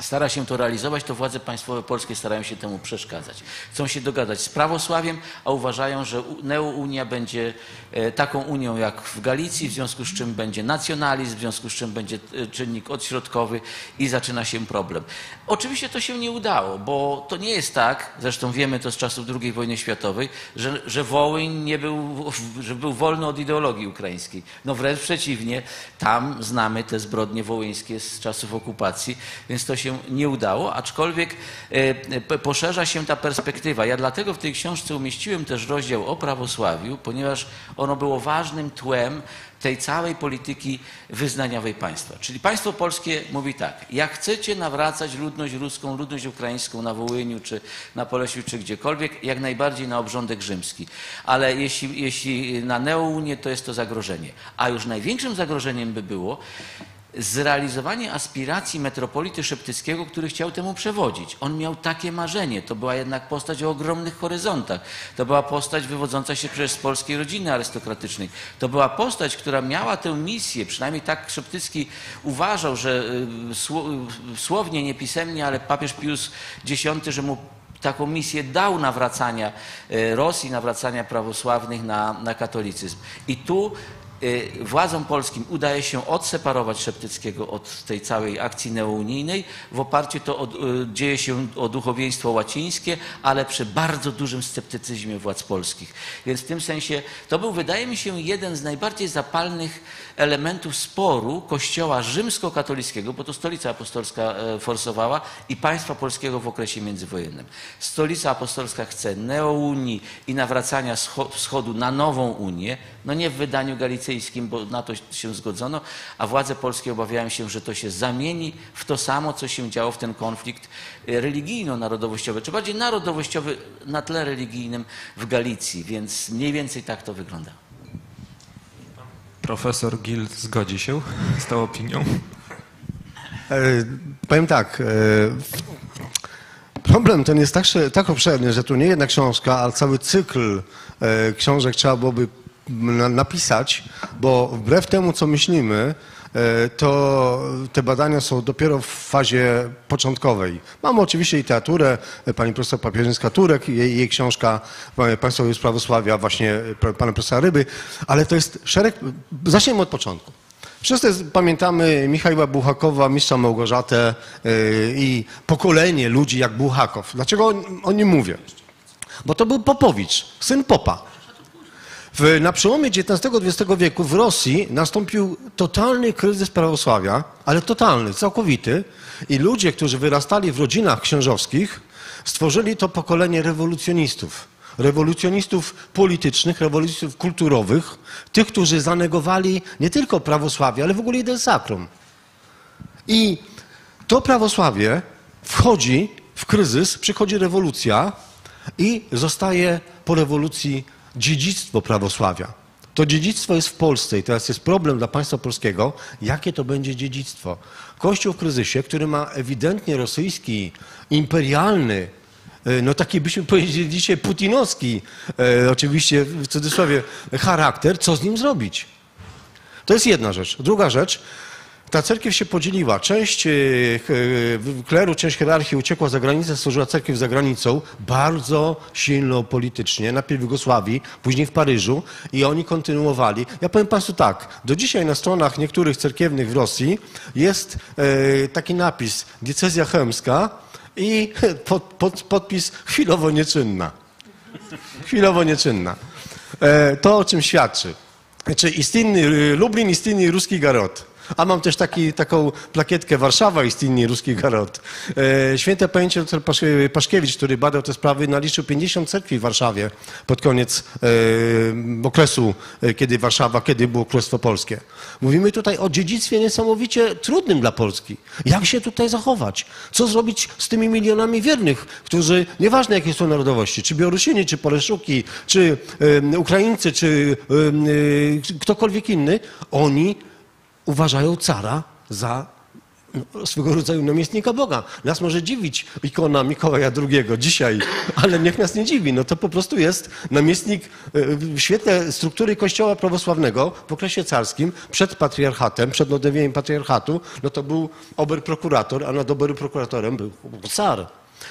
stara się to realizować, to władze państwowe polskie starają się temu przeszkadzać. Chcą się dogadać z prawosławiem, a uważają, że neounia będzie e, taką unią jak w Galicji, w związku z czym będzie nacjonalizm, w związku z czym będzie e, czynnik odśrodkowy i zaczyna się problem. Oczywiście to się nie udało, bo to nie jest tak, zresztą wiemy to z czasów II wojny światowej, że, że Wołyń nie był, że był wolny od ideologii ukraińskiej. No wręcz przeciwnie, tam znamy te zbrodnie wołyńskie z czasów okupacji, więc to się nie udało, aczkolwiek e, poszerza się ta perspektywa. Ja dlatego w tej książce umieściłem też rozdział o prawosławiu, ponieważ ono było ważnym tłem tej całej polityki wyznaniowej państwa. Czyli państwo polskie mówi tak, jak chcecie nawracać ludność ruską, ludność ukraińską na Wołyniu, czy na Polesiu, czy gdziekolwiek, jak najbardziej na obrządek rzymski. Ale jeśli, jeśli na neounię, to jest to zagrożenie. A już największym zagrożeniem by było zrealizowanie aspiracji metropolity szeptyckiego, który chciał temu przewodzić. On miał takie marzenie. To była jednak postać o ogromnych horyzontach. To była postać wywodząca się przecież z polskiej rodziny arystokratycznej. To była postać, która miała tę misję, przynajmniej tak Szeptycki uważał, że y, y, słownie, niepisemnie, ale papież Pius X, że mu taką misję dał nawracania e, Rosji, nawracania prawosławnych na, na katolicyzm. I tu władzom polskim udaje się odseparować Szeptyckiego od tej całej akcji neounijnej. W oparciu to o, e, dzieje się o duchowieństwo łacińskie, ale przy bardzo dużym sceptycyzmie władz polskich. Więc w tym sensie to był, wydaje mi się, jeden z najbardziej zapalnych elementów sporu Kościoła rzymskokatolickiego, bo to stolica apostolska e, forsowała i państwa polskiego w okresie międzywojennym. Stolica apostolska chce neounii i nawracania scho- wschodu na nową Unię, no nie w wydaniu galicyjskim, bo na to się zgodzono, a władze polskie obawiają się, że to się zamieni w to samo, co się działo w ten konflikt e, religijno-narodowościowy, czy bardziej narodowościowy na tle religijnym w Galicji, więc mniej więcej tak to wygląda. Profesor Gil zgodzi się z tą opinią. E, Powiem tak. e, Problem ten jest tak, tak obszerny, że tu nie jedna książka, ale cały cykl e, książek trzeba byłoby na- napisać, bo wbrew temu, co myślimy, to te badania są dopiero w fazie początkowej. Mamy oczywiście literaturę, e, pani profesor Papierzyńska-Turek, jej, jej książka e, Państwowość Prawosławia, właśnie e, pana profesora Ryby, ale to jest szereg, zacznijmy od początku. Wszyscy pamiętamy Michała Buchakowa, mistrza Małgorzatę i pokolenie ludzi jak Buchakow. Dlaczego o nim mówię? Bo to był Popowicz, syn popa. W, na przełomie XIX-XX wieku w Rosji nastąpił totalny kryzys prawosławia, ale totalny, całkowity. I ludzie, którzy wyrastali w rodzinach księżowskich, stworzyli to pokolenie rewolucjonistów. Rewolucjonistów politycznych, rewolucjonistów kulturowych, tych, którzy zanegowali nie tylko prawosławie, ale w ogóle idee sakrum. I to prawosławie wchodzi w kryzys, przychodzi rewolucja i zostaje po rewolucji dziedzictwo prawosławia. To dziedzictwo jest w Polsce i teraz jest problem dla państwa polskiego, jakie to będzie dziedzictwo. Kościół w kryzysie, który ma ewidentnie rosyjski, imperialny, e, no taki byśmy powiedzieli dzisiaj putinowski, e, oczywiście w cudzysłowie, charakter, co z nim zrobić? To jest jedna rzecz. Druga rzecz, ta cerkiew się podzieliła. Część e, e, kleru, część hierarchii uciekła za granicę, stworzyła cerkiew za granicą, bardzo silno politycznie, najpierw w Jugosławii, później w Paryżu i oni kontynuowali. Ja powiem Państwu tak, do dzisiaj na stronach niektórych cerkiewnych w Rosji jest e, taki napis diecezja chełmska i pod, pod, podpis chwilowo nieczynna. Chwilowo nieczynna. To o czym świadczy? Czy istynny y, Lublin, istynny ruski garot. A mam też taki, taką plakietkę Warszawa, istynny ruski garot. E, Święte pojęcie dr Pasz- Paszkiewicz, który badał te sprawy, naliczył 50 cerkwi w Warszawie pod koniec e, okresu, e, kiedy Warszawa, kiedy było Królestwo Polskie. Mówimy tutaj o dziedzictwie niesamowicie trudnym dla Polski. Jak się tutaj zachować? Co zrobić z tymi milionami wiernych, którzy, nieważne jakie są narodowości, czy Białorusini, czy Poleszuki, czy Ukraińcy, czy ktokolwiek inny, oni uważają cara za no, swego rodzaju namiestnika Boga. Nas może dziwić ikona Mikołaja II dzisiaj, ale niech nas nie dziwi. No to po prostu jest namiestnik e, w świetle struktury kościoła prawosławnego w okresie carskim, przed patriarchatem, przed odnowieniem patriarchatu, no to był oberprokurator, a nad oberprokuratorem był car.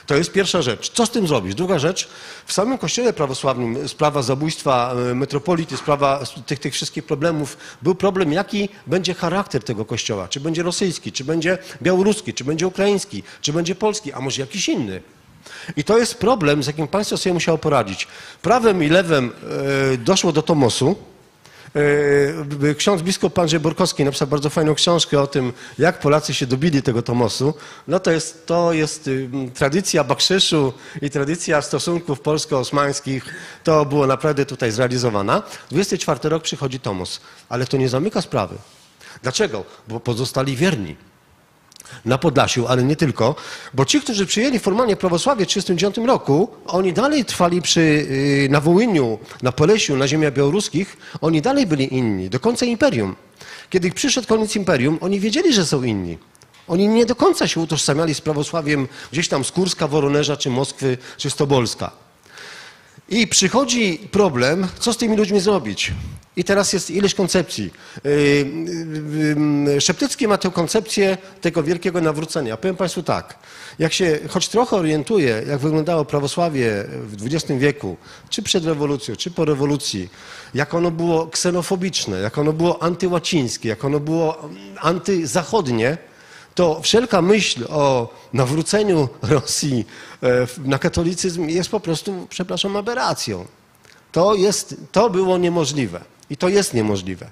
To jest pierwsza rzecz. Co z tym zrobić? Druga rzecz, w samym kościele prawosławnym sprawa zabójstwa e, metropolity, sprawa tych, tych wszystkich problemów, był problem, jaki będzie charakter tego kościoła. Czy będzie rosyjski, czy będzie białoruski, czy będzie ukraiński, czy będzie polski, a może jakiś inny. I to jest problem, z jakim państwo sobie musiało poradzić. Prawem i lewem e, doszło do Tomosu Ksiądz biskup Andrzej Borkowski napisał bardzo fajną książkę o tym, jak Polacy się dobili tego Tomosu. No to jest, to jest ym, tradycja Bakrzyszu i tradycja stosunków polsko-osmańskich. To było naprawdę tutaj zrealizowana. 24 rok przychodzi Tomos, ale to nie zamyka sprawy. Dlaczego? Bo pozostali wierni na Podlasiu, ale nie tylko, bo ci, którzy przyjęli formalnie prawosławie w 1939 roku, oni dalej trwali przy, yy, na Wołyniu, na Polesiu, na ziemiach białoruskich, oni dalej byli inni, do końca imperium. Kiedy przyszedł koniec imperium, oni wiedzieli, że są inni. Oni nie do końca się utożsamiali z prawosławiem gdzieś tam z Kurska, Woronerza, czy Moskwy, czy Stobolska. I przychodzi problem, co z tymi ludźmi zrobić. I teraz jest ileś koncepcji. Yy, yy, yy, Szeptycki ma tę koncepcję tego wielkiego nawrócenia. Powiem Państwu tak, jak się choć trochę orientuje, jak wyglądało prawosławie w XX wieku, czy przed rewolucją, czy po rewolucji, jak ono było ksenofobiczne, jak ono było antyłacińskie, jak ono było antyzachodnie, to wszelka myśl o nawróceniu Rosji e, na katolicyzm jest po prostu, przepraszam, aberracją. To, jest, to było niemożliwe i to jest niemożliwe.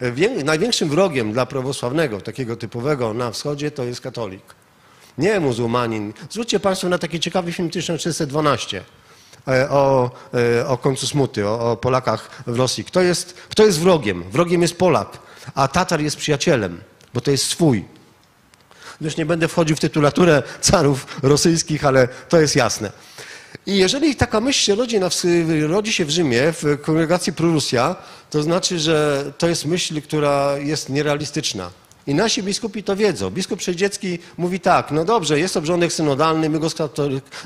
E, Wię- Największym wrogiem dla prawosławnego, takiego typowego na wschodzie, to jest katolik. Nie muzułmanin. Zwróćcie Państwo na taki ciekawy film 1312 e, o, o końcu smuty, o, o Polakach w Rosji. Kto jest, kto jest wrogiem? Wrogiem jest Polak, a Tatar jest przyjacielem, bo to jest swój. Już nie będę wchodził w tytulaturę carów rosyjskich, ale to jest jasne. I jeżeli taka myśl się rodzi, na, rodzi się w Rzymie, w kongregacji Prorusja, to znaczy, że to jest myśl, która jest nierealistyczna. I nasi biskupi to wiedzą. Biskup Przejdziecki mówi tak, no dobrze, jest obrządek synodalny, my go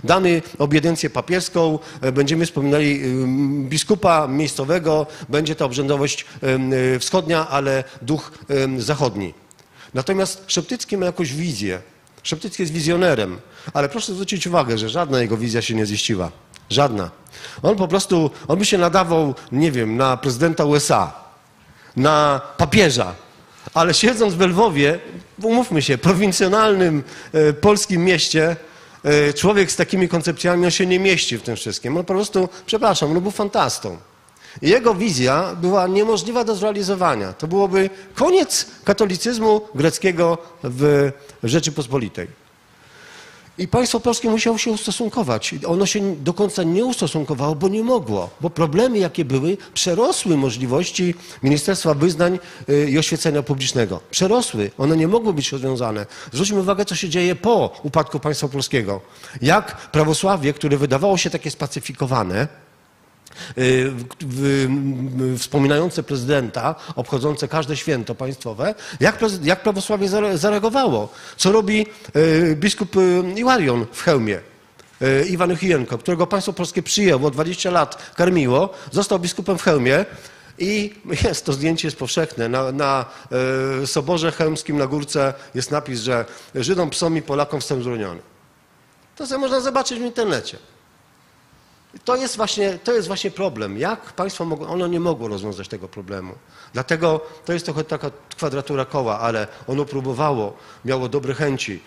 damy obiedencję papieską, e, będziemy wspominali ym, biskupa miejscowego, będzie to obrzędowość y, wschodnia, ale duch zachodni. Natomiast Szeptycki ma jakąś wizję. Szeptycki jest wizjonerem, ale proszę zwrócić uwagę, że żadna jego wizja się nie ziściła. Żadna. On po prostu, on by się nadawał, nie wiem, na prezydenta USA, na papieża, ale siedząc w Lwowie, umówmy się, prowincjonalnym e, polskim mieście, e, człowiek z takimi koncepcjami, on się nie mieści w tym wszystkim. On po prostu, przepraszam, on był fantastą. Jego wizja była niemożliwa do zrealizowania. To byłoby koniec katolicyzmu greckiego w Rzeczypospolitej. I państwo polskie musiało się ustosunkować. Ono się do końca nie ustosunkowało, bo nie mogło. Bo problemy, jakie były, przerosły możliwości Ministerstwa Wyznań y, i Oświecenia Publicznego. Przerosły. One nie mogły być rozwiązane. Zwróćmy uwagę, co się dzieje po upadku państwa polskiego. Jak prawosławie, które wydawało się takie spacyfikowane, wspominające prezydenta, obchodzące każde święto państwowe, jak, jak prawosławie zare- zareagowało. Co robi y, biskup y, Iłarion w hełmie? y, Iwan Chijenko, którego państwo polskie przyjęło, 20 lat karmiło, został biskupem w hełmie i jest to zdjęcie jest powszechne. Na, na y, Soborze Chełmskim na górce jest napis, że Żydom, psom i Polakom wstęp zbroniony. To sobie można zobaczyć w internecie. To jest, właśnie, to jest właśnie problem. Jak państwo mogło, ono nie mogło rozwiązać tego problemu. Dlatego to jest trochę taka kwadratura koła, ale ono próbowało, miało dobre chęci.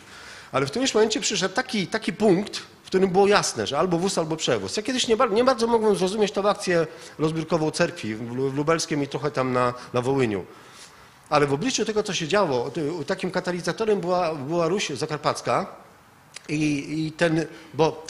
Ale w którymś momencie przyszedł taki, taki punkt, w którym było jasne, że albo wóz, albo przewóz. Ja kiedyś nie, nie bardzo mogłem zrozumieć tą akcję rozbiórkową cerkwi w Lu- w Lubelskiem i trochę tam na, na Wołyniu. Ale w obliczu tego, co się działo, takim katalizatorem była, była Ruś Zakarpacka i, i ten, bo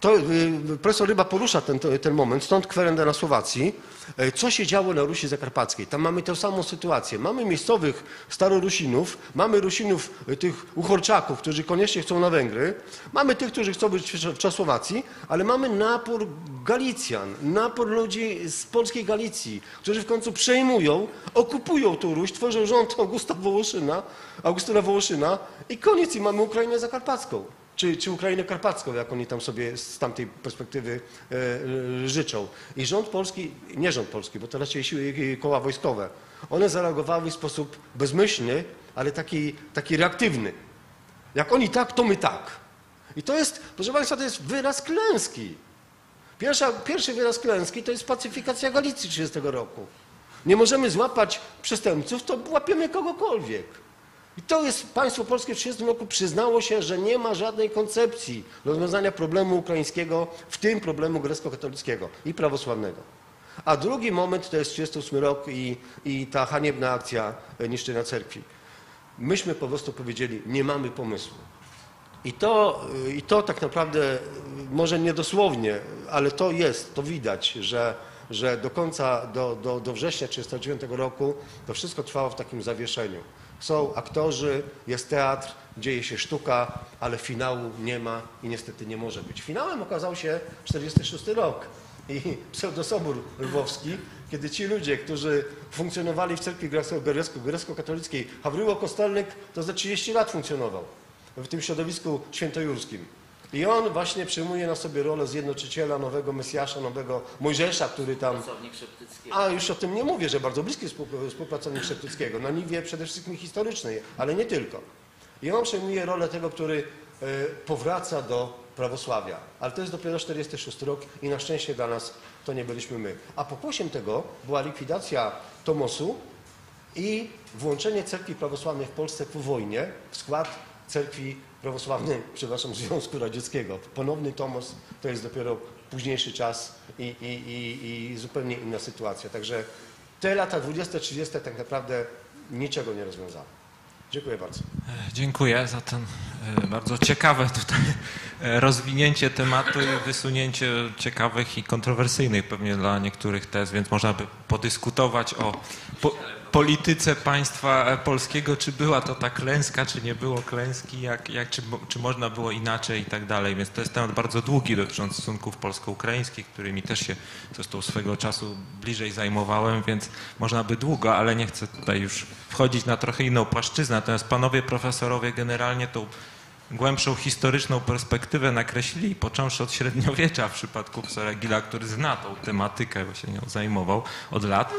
to, y, profesor Ryba porusza ten, ten moment, stąd kwerenda na Słowacji. E, Co się działo na Rusi Zakarpackiej? Tam mamy tę samą sytuację. Mamy miejscowych starorusinów, mamy Rusinów, y, tych uchorczaków, którzy koniecznie chcą na Węgry, mamy tych, którzy chcą być w Czechosłowacji, ale mamy napór Galicjan, napór ludzi z polskiej Galicji, którzy w końcu przejmują, okupują tą Ruś, tworzą rząd Augusta Wołoszyna, Augustyna Wołoszyna i koniec i mamy Ukrainę Zakarpacką czy, czy Ukrainę Karpacką, jak oni tam sobie z tamtej perspektywy e, e, życzą. I rząd polski, nie rząd polski, bo to raczej siły e, koła wojskowe, one zareagowały w sposób bezmyślny, ale taki, taki reaktywny. Jak oni tak, to my tak. I to jest, proszę Państwa, to jest wyraz klęski. Pierwsza, pierwszy wyraz klęski to jest pacyfikacja Galicji 30 roku. Nie możemy złapać przestępców, to łapiemy kogokolwiek. I to jest państwo polskie w 30 roku przyznało się, że nie ma żadnej koncepcji rozwiązania problemu ukraińskiego, w tym problemu grecko-katolickiego i prawosławnego. A drugi moment to jest 38 rok i, i ta haniebna akcja e, niszczenia cerkwi. Myśmy po prostu powiedzieli, nie mamy pomysłu. I to, y, I to tak naprawdę, y, może nie dosłownie, ale to jest, to widać, że, że do końca, do, do, do września 1939 roku to wszystko trwało w takim zawieszeniu. Są aktorzy, jest teatr, dzieje się sztuka, ale finału nie ma i niestety nie może być. Finałem okazał się 46 rok i pseudosobór lwowski, kiedy ci ludzie, którzy funkcjonowali w cerkwi grecko-katolickiej, Hawryło Kostelnyk to za 30 lat funkcjonował w tym środowisku świętojurskim. I on właśnie przyjmuje na sobie rolę zjednoczyciela, nowego Mesjasza, nowego Mojżesza, który tam... A już o tym nie mówię, że bardzo bliski współ- współpracownik Szeptyckiego, na niwie przede wszystkim historycznej, ale nie tylko. I on przejmuje rolę tego, który e, powraca do prawosławia. Ale to jest dopiero 46 rok i na szczęście dla nas to nie byliśmy my. A pokłosiem tego była likwidacja Tomosu i włączenie cerkwi prawosławnej w Polsce po wojnie w skład cerkwi prawosławnej, przepraszam, Związku Radzieckiego. Ponowny Tomos to jest dopiero późniejszy czas i, i, i, i zupełnie inna sytuacja. Także te lata 20-30 tak naprawdę niczego nie rozwiązały. Dziękuję bardzo. E, Dziękuję za ten e, bardzo ciekawe tutaj e, rozwinięcie tematu i wysunięcie ciekawych i kontrowersyjnych pewnie dla niektórych tez, więc można by podyskutować o po, polityce państwa polskiego, czy była to ta klęska, czy nie było klęski, jak, jak, czy, czy można było inaczej i tak dalej. Więc to jest temat bardzo długi dotyczący stosunków polsko-ukraińskich, którymi też się zresztą swego czasu bliżej zajmowałem, więc można by długo, ale nie chcę tutaj już wchodzić na trochę inną płaszczyznę. Natomiast panowie profesorowie generalnie tą głębszą historyczną perspektywę nakreślili, począwszy od średniowiecza w przypadku profesora Gila, który zna tą tematykę, bo się nią zajmował od lat.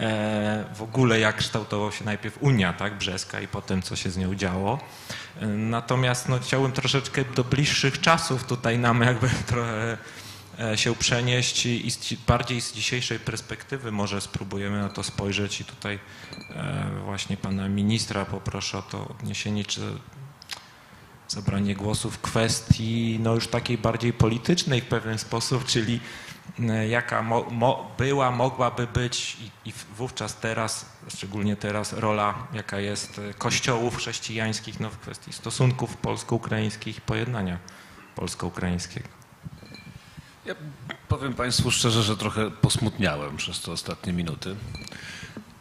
E, w ogóle jak kształtował się najpierw Unia tak, Brzeska i potem co się z nią działo. E, natomiast no, chciałbym troszeczkę do bliższych czasów tutaj nam jakby trochę e, się przenieść i bardziej z dzisiejszej perspektywy może spróbujemy na to spojrzeć i tutaj e, właśnie pana ministra poproszę o to odniesienie, czy zabranie głosu w kwestii no już takiej bardziej politycznej w pewien sposób, czyli e, jaka mo, mo, była, mogłaby być i, i wówczas teraz, szczególnie teraz rola, jaka jest e, kościołów chrześcijańskich no, w kwestii stosunków polsko-ukraińskich pojednania polsko-ukraińskiego. Ja powiem Państwu szczerze, że trochę posmutniałem przez te ostatnie minuty.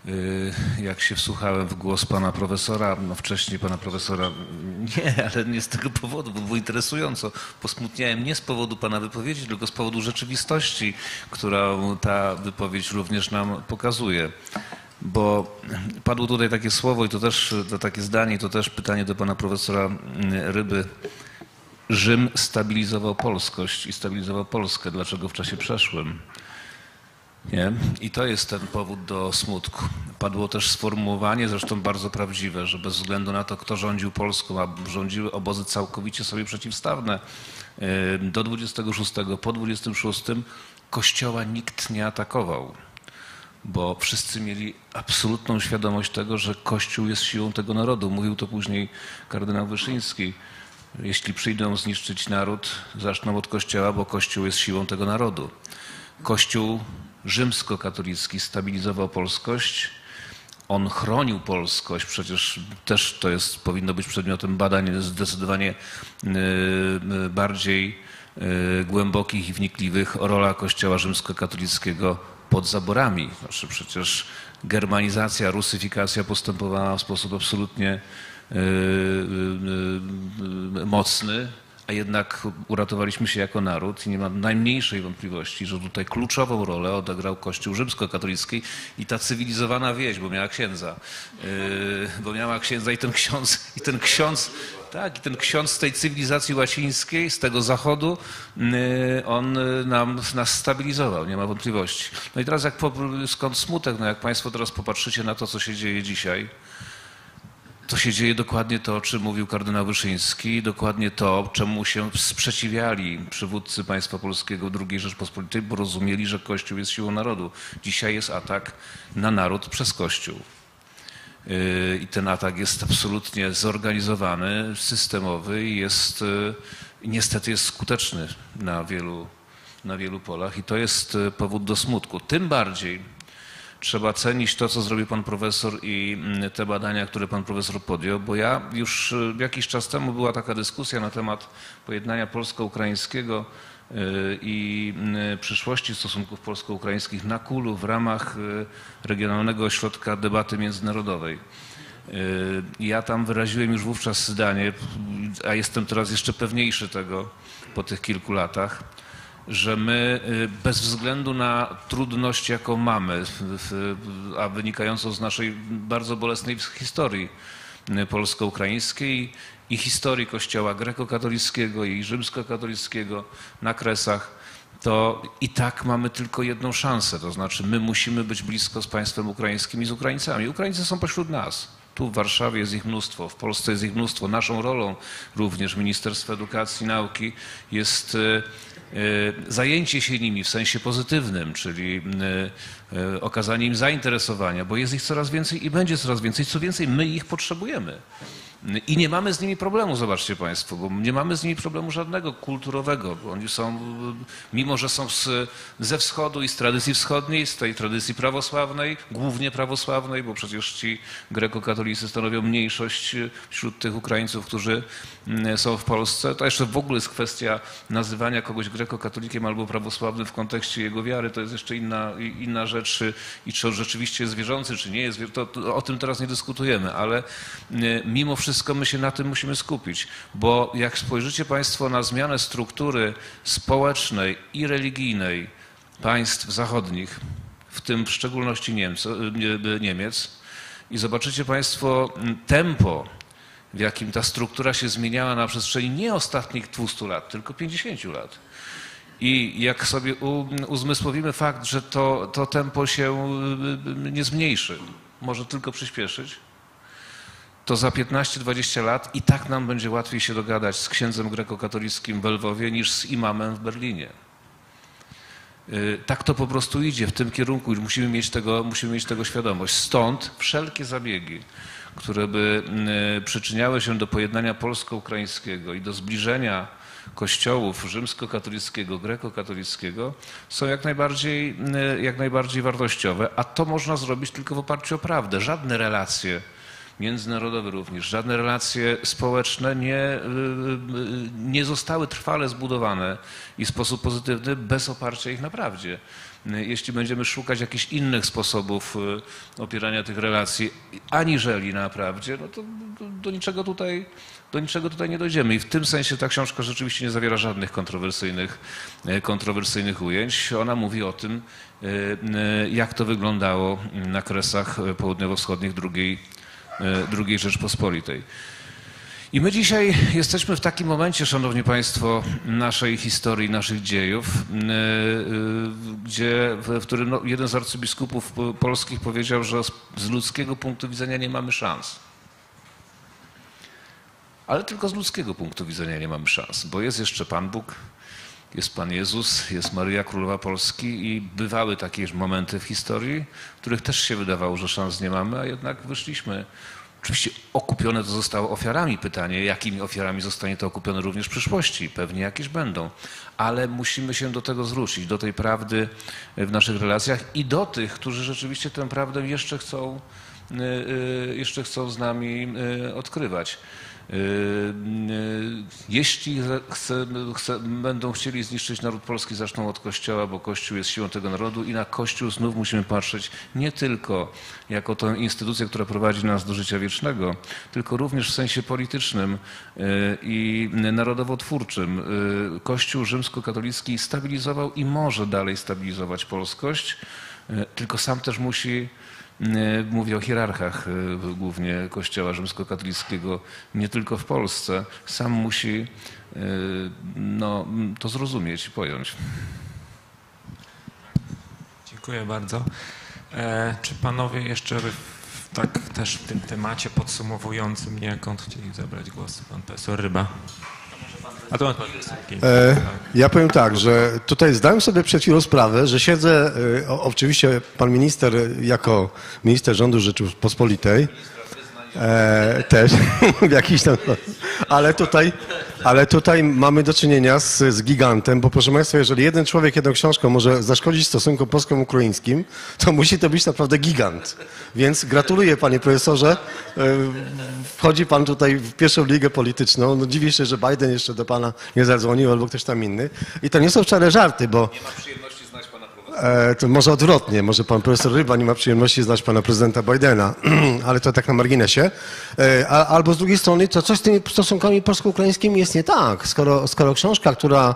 Yy, Jak się wsłuchałem w głos pana profesora, no wcześniej pana profesora, nie, ale nie z tego powodu, bo było interesująco. Posmutniałem nie z powodu pana wypowiedzi, tylko z powodu rzeczywistości, którą ta wypowiedź również nam pokazuje. Bo padło tutaj takie słowo i to też to takie zdanie, to też pytanie do pana profesora mm, Ryby. Rzym stabilizował polskość i stabilizował Polskę. Dlaczego w czasie przeszłym? Nie? I to jest ten powód do smutku. Padło też sformułowanie, zresztą bardzo prawdziwe, że bez względu na to, kto rządził Polską, a rządziły obozy całkowicie sobie przeciwstawne, do 26, po 26 Kościoła nikt nie atakował, bo wszyscy mieli absolutną świadomość tego, że Kościół jest siłą tego narodu. Mówił to później kardynał Wyszyński. Jeśli przyjdą zniszczyć naród, zaczną od Kościoła, bo Kościół jest siłą tego narodu. Kościół rzymskokatolicki stabilizował polskość. On chronił polskość, przecież też to jest, powinno być przedmiotem badań zdecydowanie y, y, bardziej y, głębokich i wnikliwych. Rola Kościoła rzymskokatolickiego pod zaborami. Znaczy przecież germanizacja, rusyfikacja postępowała w sposób absolutnie mocny, a jednak uratowaliśmy się jako naród i nie mam najmniejszej wątpliwości, że tutaj kluczową rolę odegrał Kościół rzymskokatolicki i ta cywilizowana wieś, bo miała księdza, yy, bo miała księdza i ten ksiądz, i ten ksiądz, tak, i ten ksiądz z tej cywilizacji łacińskiej, z tego zachodu, yy, on yy, nam, nas stabilizował, nie ma wątpliwości. No i teraz jak, skąd smutek, no jak Państwo teraz popatrzycie na to, co się dzieje dzisiaj, to się dzieje dokładnie to, o czym mówił kardynał Wyszyński, dokładnie to, czemu się sprzeciwiali przywódcy państwa polskiego II Rzeczpospolitej, bo rozumieli, że Kościół jest siłą narodu. Dzisiaj jest atak na naród przez Kościół. Yy, I ten atak jest absolutnie zorganizowany, systemowy i jest, i niestety jest skuteczny na wielu na wielu polach i to jest e, powód do smutku. Tym bardziej trzeba cenić to, co zrobił pan profesor i mm, te badania, które pan profesor podjął, bo ja już e, jakiś czas temu była taka dyskusja na temat pojednania polsko-ukraińskiego e, i mm, przyszłości stosunków polsko-ukraińskich na Kulu w ramach Regionalnego Ośrodka Debaty Międzynarodowej. Ja tam wyraziłem już wówczas zdanie, a jestem teraz jeszcze pewniejszy tego po tych kilku latach, że my y, bez względu na trudność, jaką mamy, a wynikającą z naszej bardzo bolesnej historii y, polsko-ukraińskiej i historii kościoła grekokatolickiego i rzymskokatolickiego na Kresach, to i tak mamy tylko jedną szansę. To znaczy, my musimy być blisko z państwem ukraińskim i z Ukraińcami. Ukraińcy są pośród nas. Tu w Warszawie jest ich mnóstwo, w Polsce jest ich mnóstwo. Naszą rolą również Ministerstwa Edukacji i Nauki jest e, zajęcie się nimi w sensie pozytywnym, czyli e, okazanie im zainteresowania, bo jest ich coraz więcej i będzie coraz więcej. Co więcej, my ich potrzebujemy. I nie mamy z nimi problemu, zobaczcie Państwo, bo nie mamy z nimi problemu żadnego kulturowego. Oni są, mimo że są z, ze wschodu i z tradycji wschodniej, z tej tradycji prawosławnej, głównie prawosławnej, bo przecież ci grekokatolicy stanowią mniejszość wśród tych Ukraińców, którzy mm, są w Polsce. To jeszcze w ogóle jest kwestia nazywania kogoś grekokatolikiem albo prawosławnym w kontekście jego wiary. To jest jeszcze inna, inna rzecz i czy on rzeczywiście jest wierzący, czy nie jest. To, to o tym teraz nie dyskutujemy, ale mm, mimo wszystko wszystko my się na tym musimy skupić, bo jak spojrzycie Państwo na zmianę struktury społecznej i religijnej państw zachodnich, w tym w szczególności Niemcy, Niemiec, i zobaczycie Państwo tempo, w jakim ta struktura się zmieniała na przestrzeni nie ostatnich 200 lat, tylko 50 lat. I jak sobie uzmysłowimy fakt, że to, to tempo się nie zmniejszy, może tylko przyspieszyć, to za 15-20 lat i tak nam będzie łatwiej się dogadać z księdzem grekokatolickim w Lwowie niż z imamem w Berlinie. Y, tak to po prostu idzie w tym kierunku i musimy mieć tego, musimy mieć tego świadomość. Stąd wszelkie zabiegi, które by y, przyczyniały się do pojednania polsko-ukraińskiego i do zbliżenia kościołów rzymskokatolickiego, grekokatolickiego są jak najbardziej, y, jak najbardziej wartościowe, a to można zrobić tylko w oparciu o prawdę. Żadne relacje międzynarodowe również, żadne relacje społeczne nie, y, y, nie zostały trwale zbudowane i w sposób pozytywny bez oparcia ich na prawdzie. Jeśli będziemy szukać jakichś innych sposobów y, opierania tych relacji, aniżeli na prawdzie, no to do niczego tutaj, do niczego tutaj nie dojdziemy. I w tym sensie ta książka rzeczywiście nie zawiera żadnych kontrowersyjnych, kontrowersyjnych ujęć. Ona mówi o tym, jak to wyglądało na kresach południowo-wschodnich drugiej II Rzeczpospolitej. I my dzisiaj jesteśmy w takim momencie, Szanowni Państwo, naszej historii, naszych dziejów, e, e, gdzie, w którym no, jeden z arcybiskupów polskich powiedział, że z ludzkiego punktu widzenia nie mamy szans. Ale tylko z ludzkiego punktu widzenia nie mamy szans, bo jest jeszcze Pan Bóg, jest Pan Jezus, jest Maryja Królowa Polski i bywały takie momenty w historii, w których też się wydawało, że szans nie mamy, a jednak wyszliśmy. Oczywiście okupione to zostało ofiarami. Pytanie, jakimi ofiarami zostanie to okupione również w przyszłości? Pewnie jakieś będą. Ale musimy się do tego zwrócić, do tej prawdy w naszych relacjach i do tych, którzy rzeczywiście tę prawdę jeszcze chcą, y, y, jeszcze chcą z nami y, odkrywać. Yy, yy, jeśli chce, chce, będą chcieli zniszczyć naród polski, zaczną od Kościoła, bo Kościół jest siłą tego narodu i na Kościół znów musimy patrzeć nie tylko jako tę instytucję, która prowadzi nas do życia wiecznego, tylko również w sensie politycznym yy, i narodowotwórczym. Kościół rzymskokatolicki stabilizował i może dalej stabilizować polskość, tylko sam też musi mówię o hierarchach e, głównie Kościoła rzymskokatolickiego, nie tylko w Polsce. Sam musi e, no, to zrozumieć i pojąć. Dziękuję bardzo. Czy panowie jeszcze w, tak też w tym temacie podsumowującym niekąd chcieli zabrać głos? Pan profesor Ryba. A to e, Ja powiem tak, że tutaj zdałem sobie przed chwilą sprawę, że siedzę, e, o, oczywiście pan minister jako minister rządu Rzeczypospolitej, E, też w jakiś tam. Ale tutaj, ale tutaj mamy do czynienia z, z gigantem, bo proszę Państwa, jeżeli jeden człowiek jedną książką może zaszkodzić stosunkom polsko-ukraińskim, to musi to być naprawdę gigant. Więc gratuluję Panie Profesorze. E, Wchodzi Pan tutaj w pierwszą ligę polityczną. No dziwię się, że Biden jeszcze do Pana nie zadzwonił albo ktoś tam inny. I to nie są wcale żarty, bo Nie ma przyjemności znać pana profesora. E, to może odwrotnie, może pan profesor Ryba nie ma przyjemności znać pana prezydenta Bidena, ale to tak na marginesie. E, albo z drugiej strony, to coś z tymi stosunkami polsko-ukraińskimi jest nie tak, skoro, skoro książka, która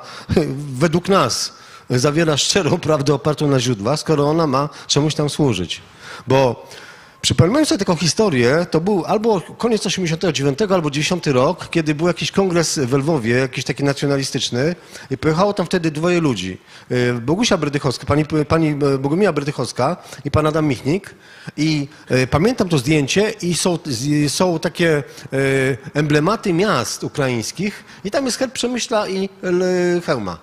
według nas zawiera szczerą prawdę opartą na źródłach, skoro ona ma czemuś tam służyć. Bo Przypomnijmy sobie taką historię, to był albo koniec 89 albo 90 rok, kiedy był jakiś kongres w Lwowie, jakiś taki nacjonalistyczny i pojechało tam wtedy dwoje ludzi. Y, Bogusia Bredychowska, pani, pani Bogumiła Bredychowska i pan Adam Michnik i y, pamiętam to zdjęcie i są, są takie y, emblematy miast ukraińskich i tam jest herb Przemyśla i y, Chełma.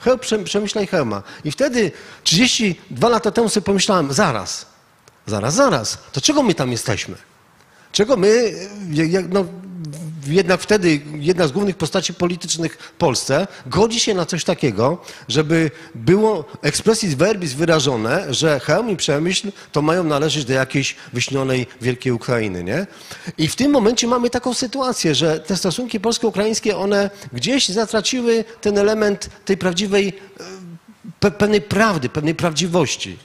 Cheł, Prze- Przemyśla i Chełma. I wtedy 32 lata temu sobie pomyślałem, zaraz, Zaraz, zaraz. To czego my tam jesteśmy? Czego my, jak- no, jednak wtedy jedna z głównych postaci politycznych w Polsce godzi się na coś takiego, żeby było expressis verbis wyrażone, że Chełm i Przemyśl to mają należeć do jakiejś wyśnionej wielkiej Ukrainy, nie? I w tym momencie mamy taką sytuację, że te stosunki polsko-ukraińskie, one gdzieś zatraciły ten element tej prawdziwej, e, pe- pewnej prawdy, pewnej prawdziwości.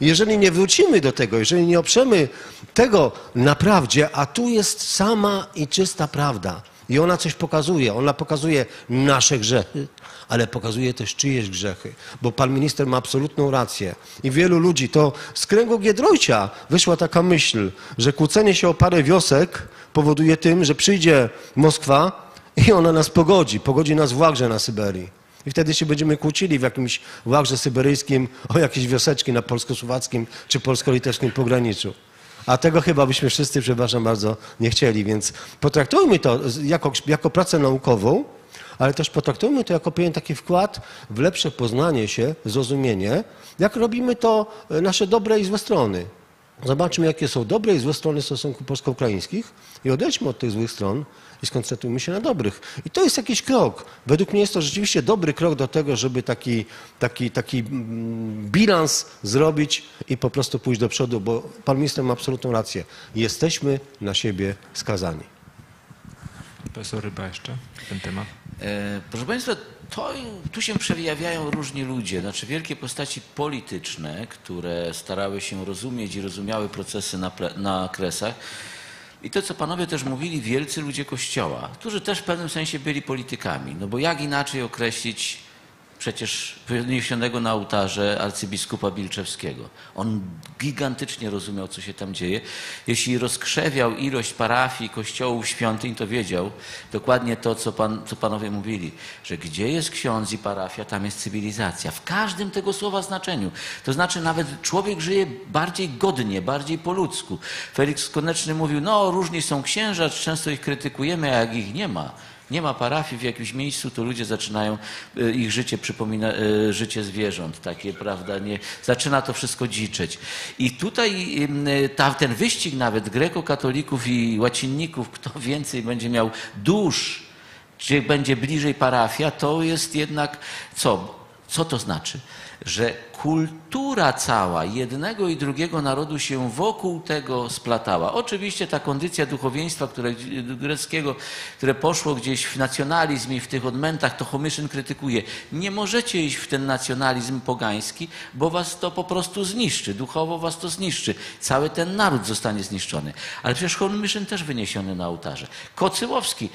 Jeżeli nie wrócimy do tego, jeżeli nie oprzemy tego na prawdzie, a tu jest sama i czysta prawda, i ona coś pokazuje, ona pokazuje nasze grzechy, ale pokazuje też czyjeś grzechy, bo pan minister ma absolutną rację. I wielu ludzi, to z kręgu Giedroycia wyszła taka myśl, że kłócenie się o parę wiosek powoduje tym, że przyjdzie Moskwa i ona nas pogodzi, pogodzi nas w łagrze na Syberii. I wtedy się będziemy kłócili w jakimś łagrze syberyjskim o jakieś wioseczki na polsko-słowackim czy polsko-litewskim pograniczu. A tego chyba byśmy wszyscy, przepraszam bardzo, nie chcieli, więc potraktujmy to jako, jako pracę naukową, ale też potraktujmy to jako pewien taki wkład w lepsze poznanie się, zrozumienie, jak robimy to e, nasze dobre i złe strony. Zobaczmy, jakie są dobre i złe strony stosunków polsko-ukraińskich i odejdźmy od tych złych stron i skoncentrujmy się na dobrych. I to jest jakiś krok. Według mnie jest to rzeczywiście dobry krok do tego, żeby taki, taki, taki mm, bilans zrobić i po prostu pójść do przodu, bo pan minister ma absolutną rację. Jesteśmy na siebie skazani. Profesor Ryba jeszcze ten temat. E, Proszę Państwa, to, tu się przejawiają różni ludzie, znaczy wielkie postaci polityczne, które starały się rozumieć i rozumiały procesy na, na kresach. I to, co panowie też mówili, wielcy ludzie Kościoła, którzy też w pewnym sensie byli politykami. No bo jak inaczej określić przecież wyniesionego na ołtarze arcybiskupa Bilczewskiego. On gigantycznie rozumiał, co się tam dzieje. Jeśli rozkrzewiał ilość parafii, kościołów, świątyń, to wiedział dokładnie to, co, pan, co panowie mówili, że gdzie jest ksiądz i parafia, tam jest cywilizacja. W każdym tego słowa znaczeniu. To znaczy nawet człowiek żyje bardziej godnie, bardziej po ludzku. Felix Koneczny mówił, no różni są księża, często ich krytykujemy, a jak ich nie ma, nie ma parafii w jakimś miejscu, to ludzie zaczynają, e, ich życie przypomina e, życie zwierząt, takie, prawda, nie, zaczyna to wszystko dziczeć. I tutaj ta, ten wyścig nawet grekokatolików i łacinników, kto więcej będzie miał dusz, czy będzie bliżej parafia, to jest jednak, co, co to znaczy? Że kultura cała jednego i drugiego narodu się wokół tego splatała. Oczywiście ta kondycja duchowieństwa które, greckiego, które poszło gdzieś w nacjonalizm i w tych odmętach, to Homyszyn krytykuje. Nie możecie iść w ten nacjonalizm pogański, bo was to po prostu zniszczy. Duchowo was to zniszczy. Cały ten naród zostanie zniszczony. Ale przecież Homyszyn też wyniesiony na ołtarze. Kocyłowski.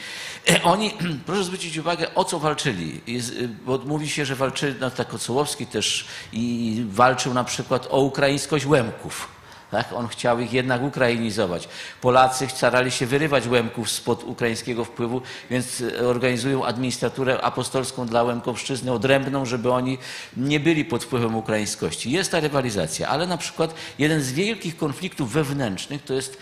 E, Oni, proszę zwrócić uwagę, o co walczyli. Y, bo mówi się, że walczyli, no tak Kocyłowski też i walczył na przykład o ukraińskość Łemków. Tak? On chciał ich jednak ukrainizować. Polacy starali się wyrywać Łemków spod ukraińskiego wpływu, więc organizują administraturę apostolską dla Łemkowszczyzny odrębną, żeby oni nie byli pod wpływem ukraińskości. Jest ta rywalizacja, ale na przykład jeden z wielkich konfliktów wewnętrznych to jest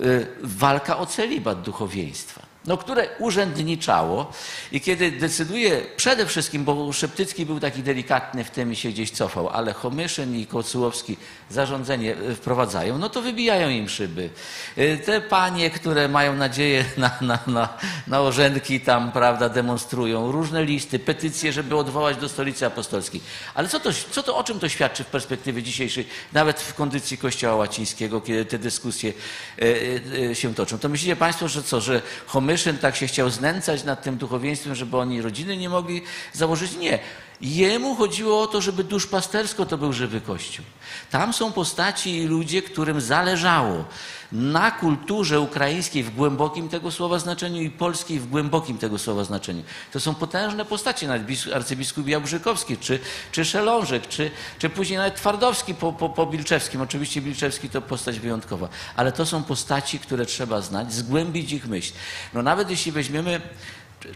y, walka o celibat duchowieństwa. No, które urzędniczało i kiedy decyduje przede wszystkim, bo Szeptycki był taki delikatny w tym i się gdzieś cofał, ale Homyszyn i Kocułowski zarządzenie e, wprowadzają, no to wybijają im szyby. E, Te panie, które mają nadzieję na, na, na, na orzenki tam, prawda, demonstrują różne listy, petycje, żeby odwołać do stolicy apostolskiej. Ale co to, co to, o czym to świadczy w perspektywie dzisiejszej, nawet w kondycji Kościoła łacińskiego, kiedy te dyskusje e, się toczą? To myślicie Państwo, że co, że Homyszyn tak się chciał znęcać nad tym duchowieństwem, żeby oni rodziny nie mogli założyć? Nie. Jemu chodziło o to, żeby duszpastersko to był żywy Kościół. Tam są postaci i ludzie, którym zależało na kulturze ukraińskiej w głębokim tego słowa znaczeniu i polskiej w głębokim tego słowa znaczeniu. To są potężne postacie, nawet bis- arcybiskup Jałbrzykowski, czy, czy Szelążek, czy, czy później nawet Twardowski po, po, po Bilczewskim. Oczywiście Bilczewski to postać wyjątkowa, ale to są postaci, które trzeba znać, zgłębić ich myśl. No nawet jeśli weźmiemy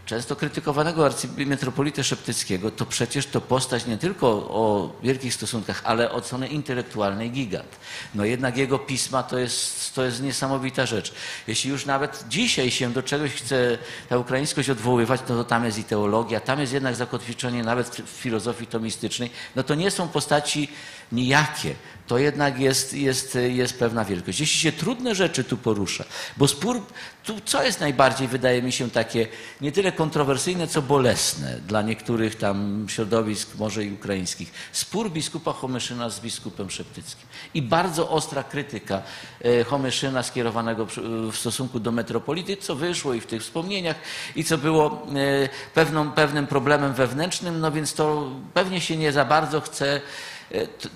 często krytykowanego arcymetropolitę Szeptyckiego, to przecież to postać nie tylko o wielkich stosunkach, ale od strony intelektualnej gigant. No jednak jego pisma to jest, to jest niesamowita rzecz. Jeśli już nawet dzisiaj się do czegoś chce ta ukraińskość odwoływać, no to tam jest i teologia, tam jest jednak zakotwiczenie nawet w filozofii tomistycznej, no to nie są postaci nijakie. To jednak jest, jest, jest pewna wielkość. Jeśli się trudne rzeczy tu porusza, bo spór, tu co jest najbardziej, wydaje mi się, takie nie tyle kontrowersyjne, co bolesne dla niektórych tam środowisk, może i ukraińskich. Spór biskupa Homyszyna z biskupem Szeptyckim. I bardzo ostra krytyka e, Homyszyna skierowanego w stosunku do metropolity, co wyszło i w tych wspomnieniach, i co było e, pewną, pewnym problemem wewnętrznym, no więc to pewnie się nie za bardzo chce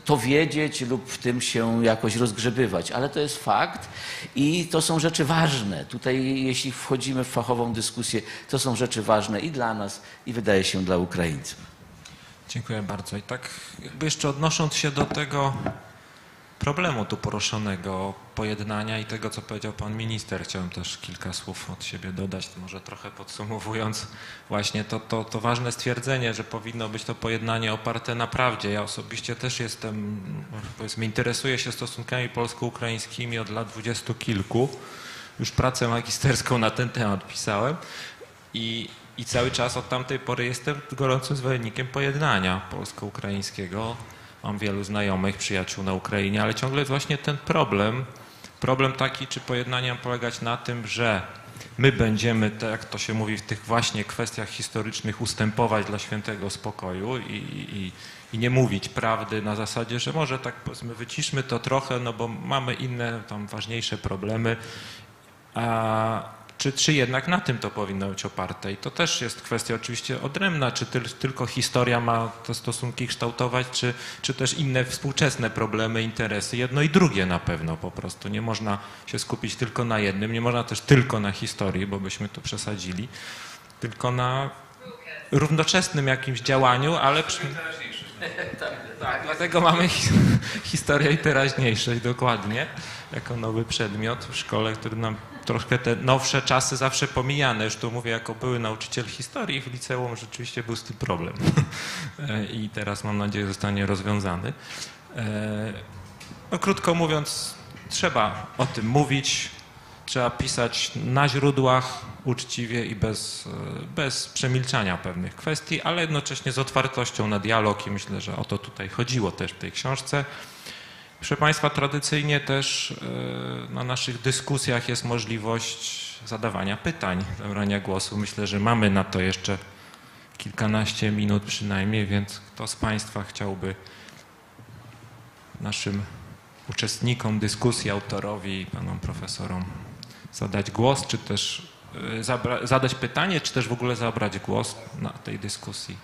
to wiedzieć lub w tym się jakoś rozgrzebywać, ale to jest fakt i to są rzeczy ważne. Tutaj, jeśli wchodzimy w fachową dyskusję, to są rzeczy ważne i dla nas, i wydaje się dla Ukraińców. Dziękuję bardzo. I tak jakby jeszcze odnosząc się do tego problemu tu poruszonego, pojednania i tego, co powiedział pan minister, chciałem też kilka słów od siebie dodać, może trochę podsumowując właśnie to, to, to ważne stwierdzenie, że powinno być to pojednanie oparte na prawdzie. Ja osobiście też jestem, powiedzmy, interesuję się stosunkami polsko-ukraińskimi od lat dwudziestu kilku. Już pracę magisterską na ten temat pisałem i, i cały czas od tamtej pory jestem gorącym zwolennikiem pojednania polsko-ukraińskiego. Mam wielu znajomych, przyjaciół na Ukrainie, ale ciągle jest właśnie ten problem. Problem taki, czy pojednanie ma polegać na tym, że my będziemy, tak jak to się mówi w tych właśnie kwestiach historycznych, ustępować dla świętego spokoju i, i, i nie mówić prawdy na zasadzie, że może tak powiedzmy wyciszmy to trochę, no bo mamy inne tam ważniejsze problemy. A czy, czy jednak na tym to powinno być oparte? I to też jest kwestia oczywiście odrębna, czy tyl, tylko historia ma te stosunki kształtować, czy, czy też inne współczesne problemy, interesy. Jedno i drugie na pewno po prostu. Nie można się skupić tylko na jednym, nie można też tylko na historii, bo byśmy to przesadzili, tylko na równoczesnym jakimś działaniu, ale przy... Tak, dlatego mamy hi- historię i teraźniejszość dokładnie, jako nowy przedmiot w szkole, który nam troszkę te nowsze czasy zawsze pomijane. Już tu mówię jako były nauczyciel historii w liceum, rzeczywiście był z tym problem. E, I teraz mam nadzieję zostanie rozwiązany. E, No, krótko mówiąc, trzeba o tym mówić, trzeba pisać na źródłach uczciwie i bez, e, bez przemilczania pewnych kwestii, ale jednocześnie z otwartością na dialog i myślę, że o to tutaj chodziło też w tej książce. Proszę Państwa, tradycyjnie też e, na naszych dyskusjach jest możliwość zadawania pytań, zabrania głosu. Myślę, że mamy na to jeszcze kilkanaście minut przynajmniej, więc kto z Państwa chciałby naszym uczestnikom dyskusji, autorowi, panom profesorom zadać głos, czy też e, zadać pytanie, czy też w ogóle zabrać głos na tej dyskusji?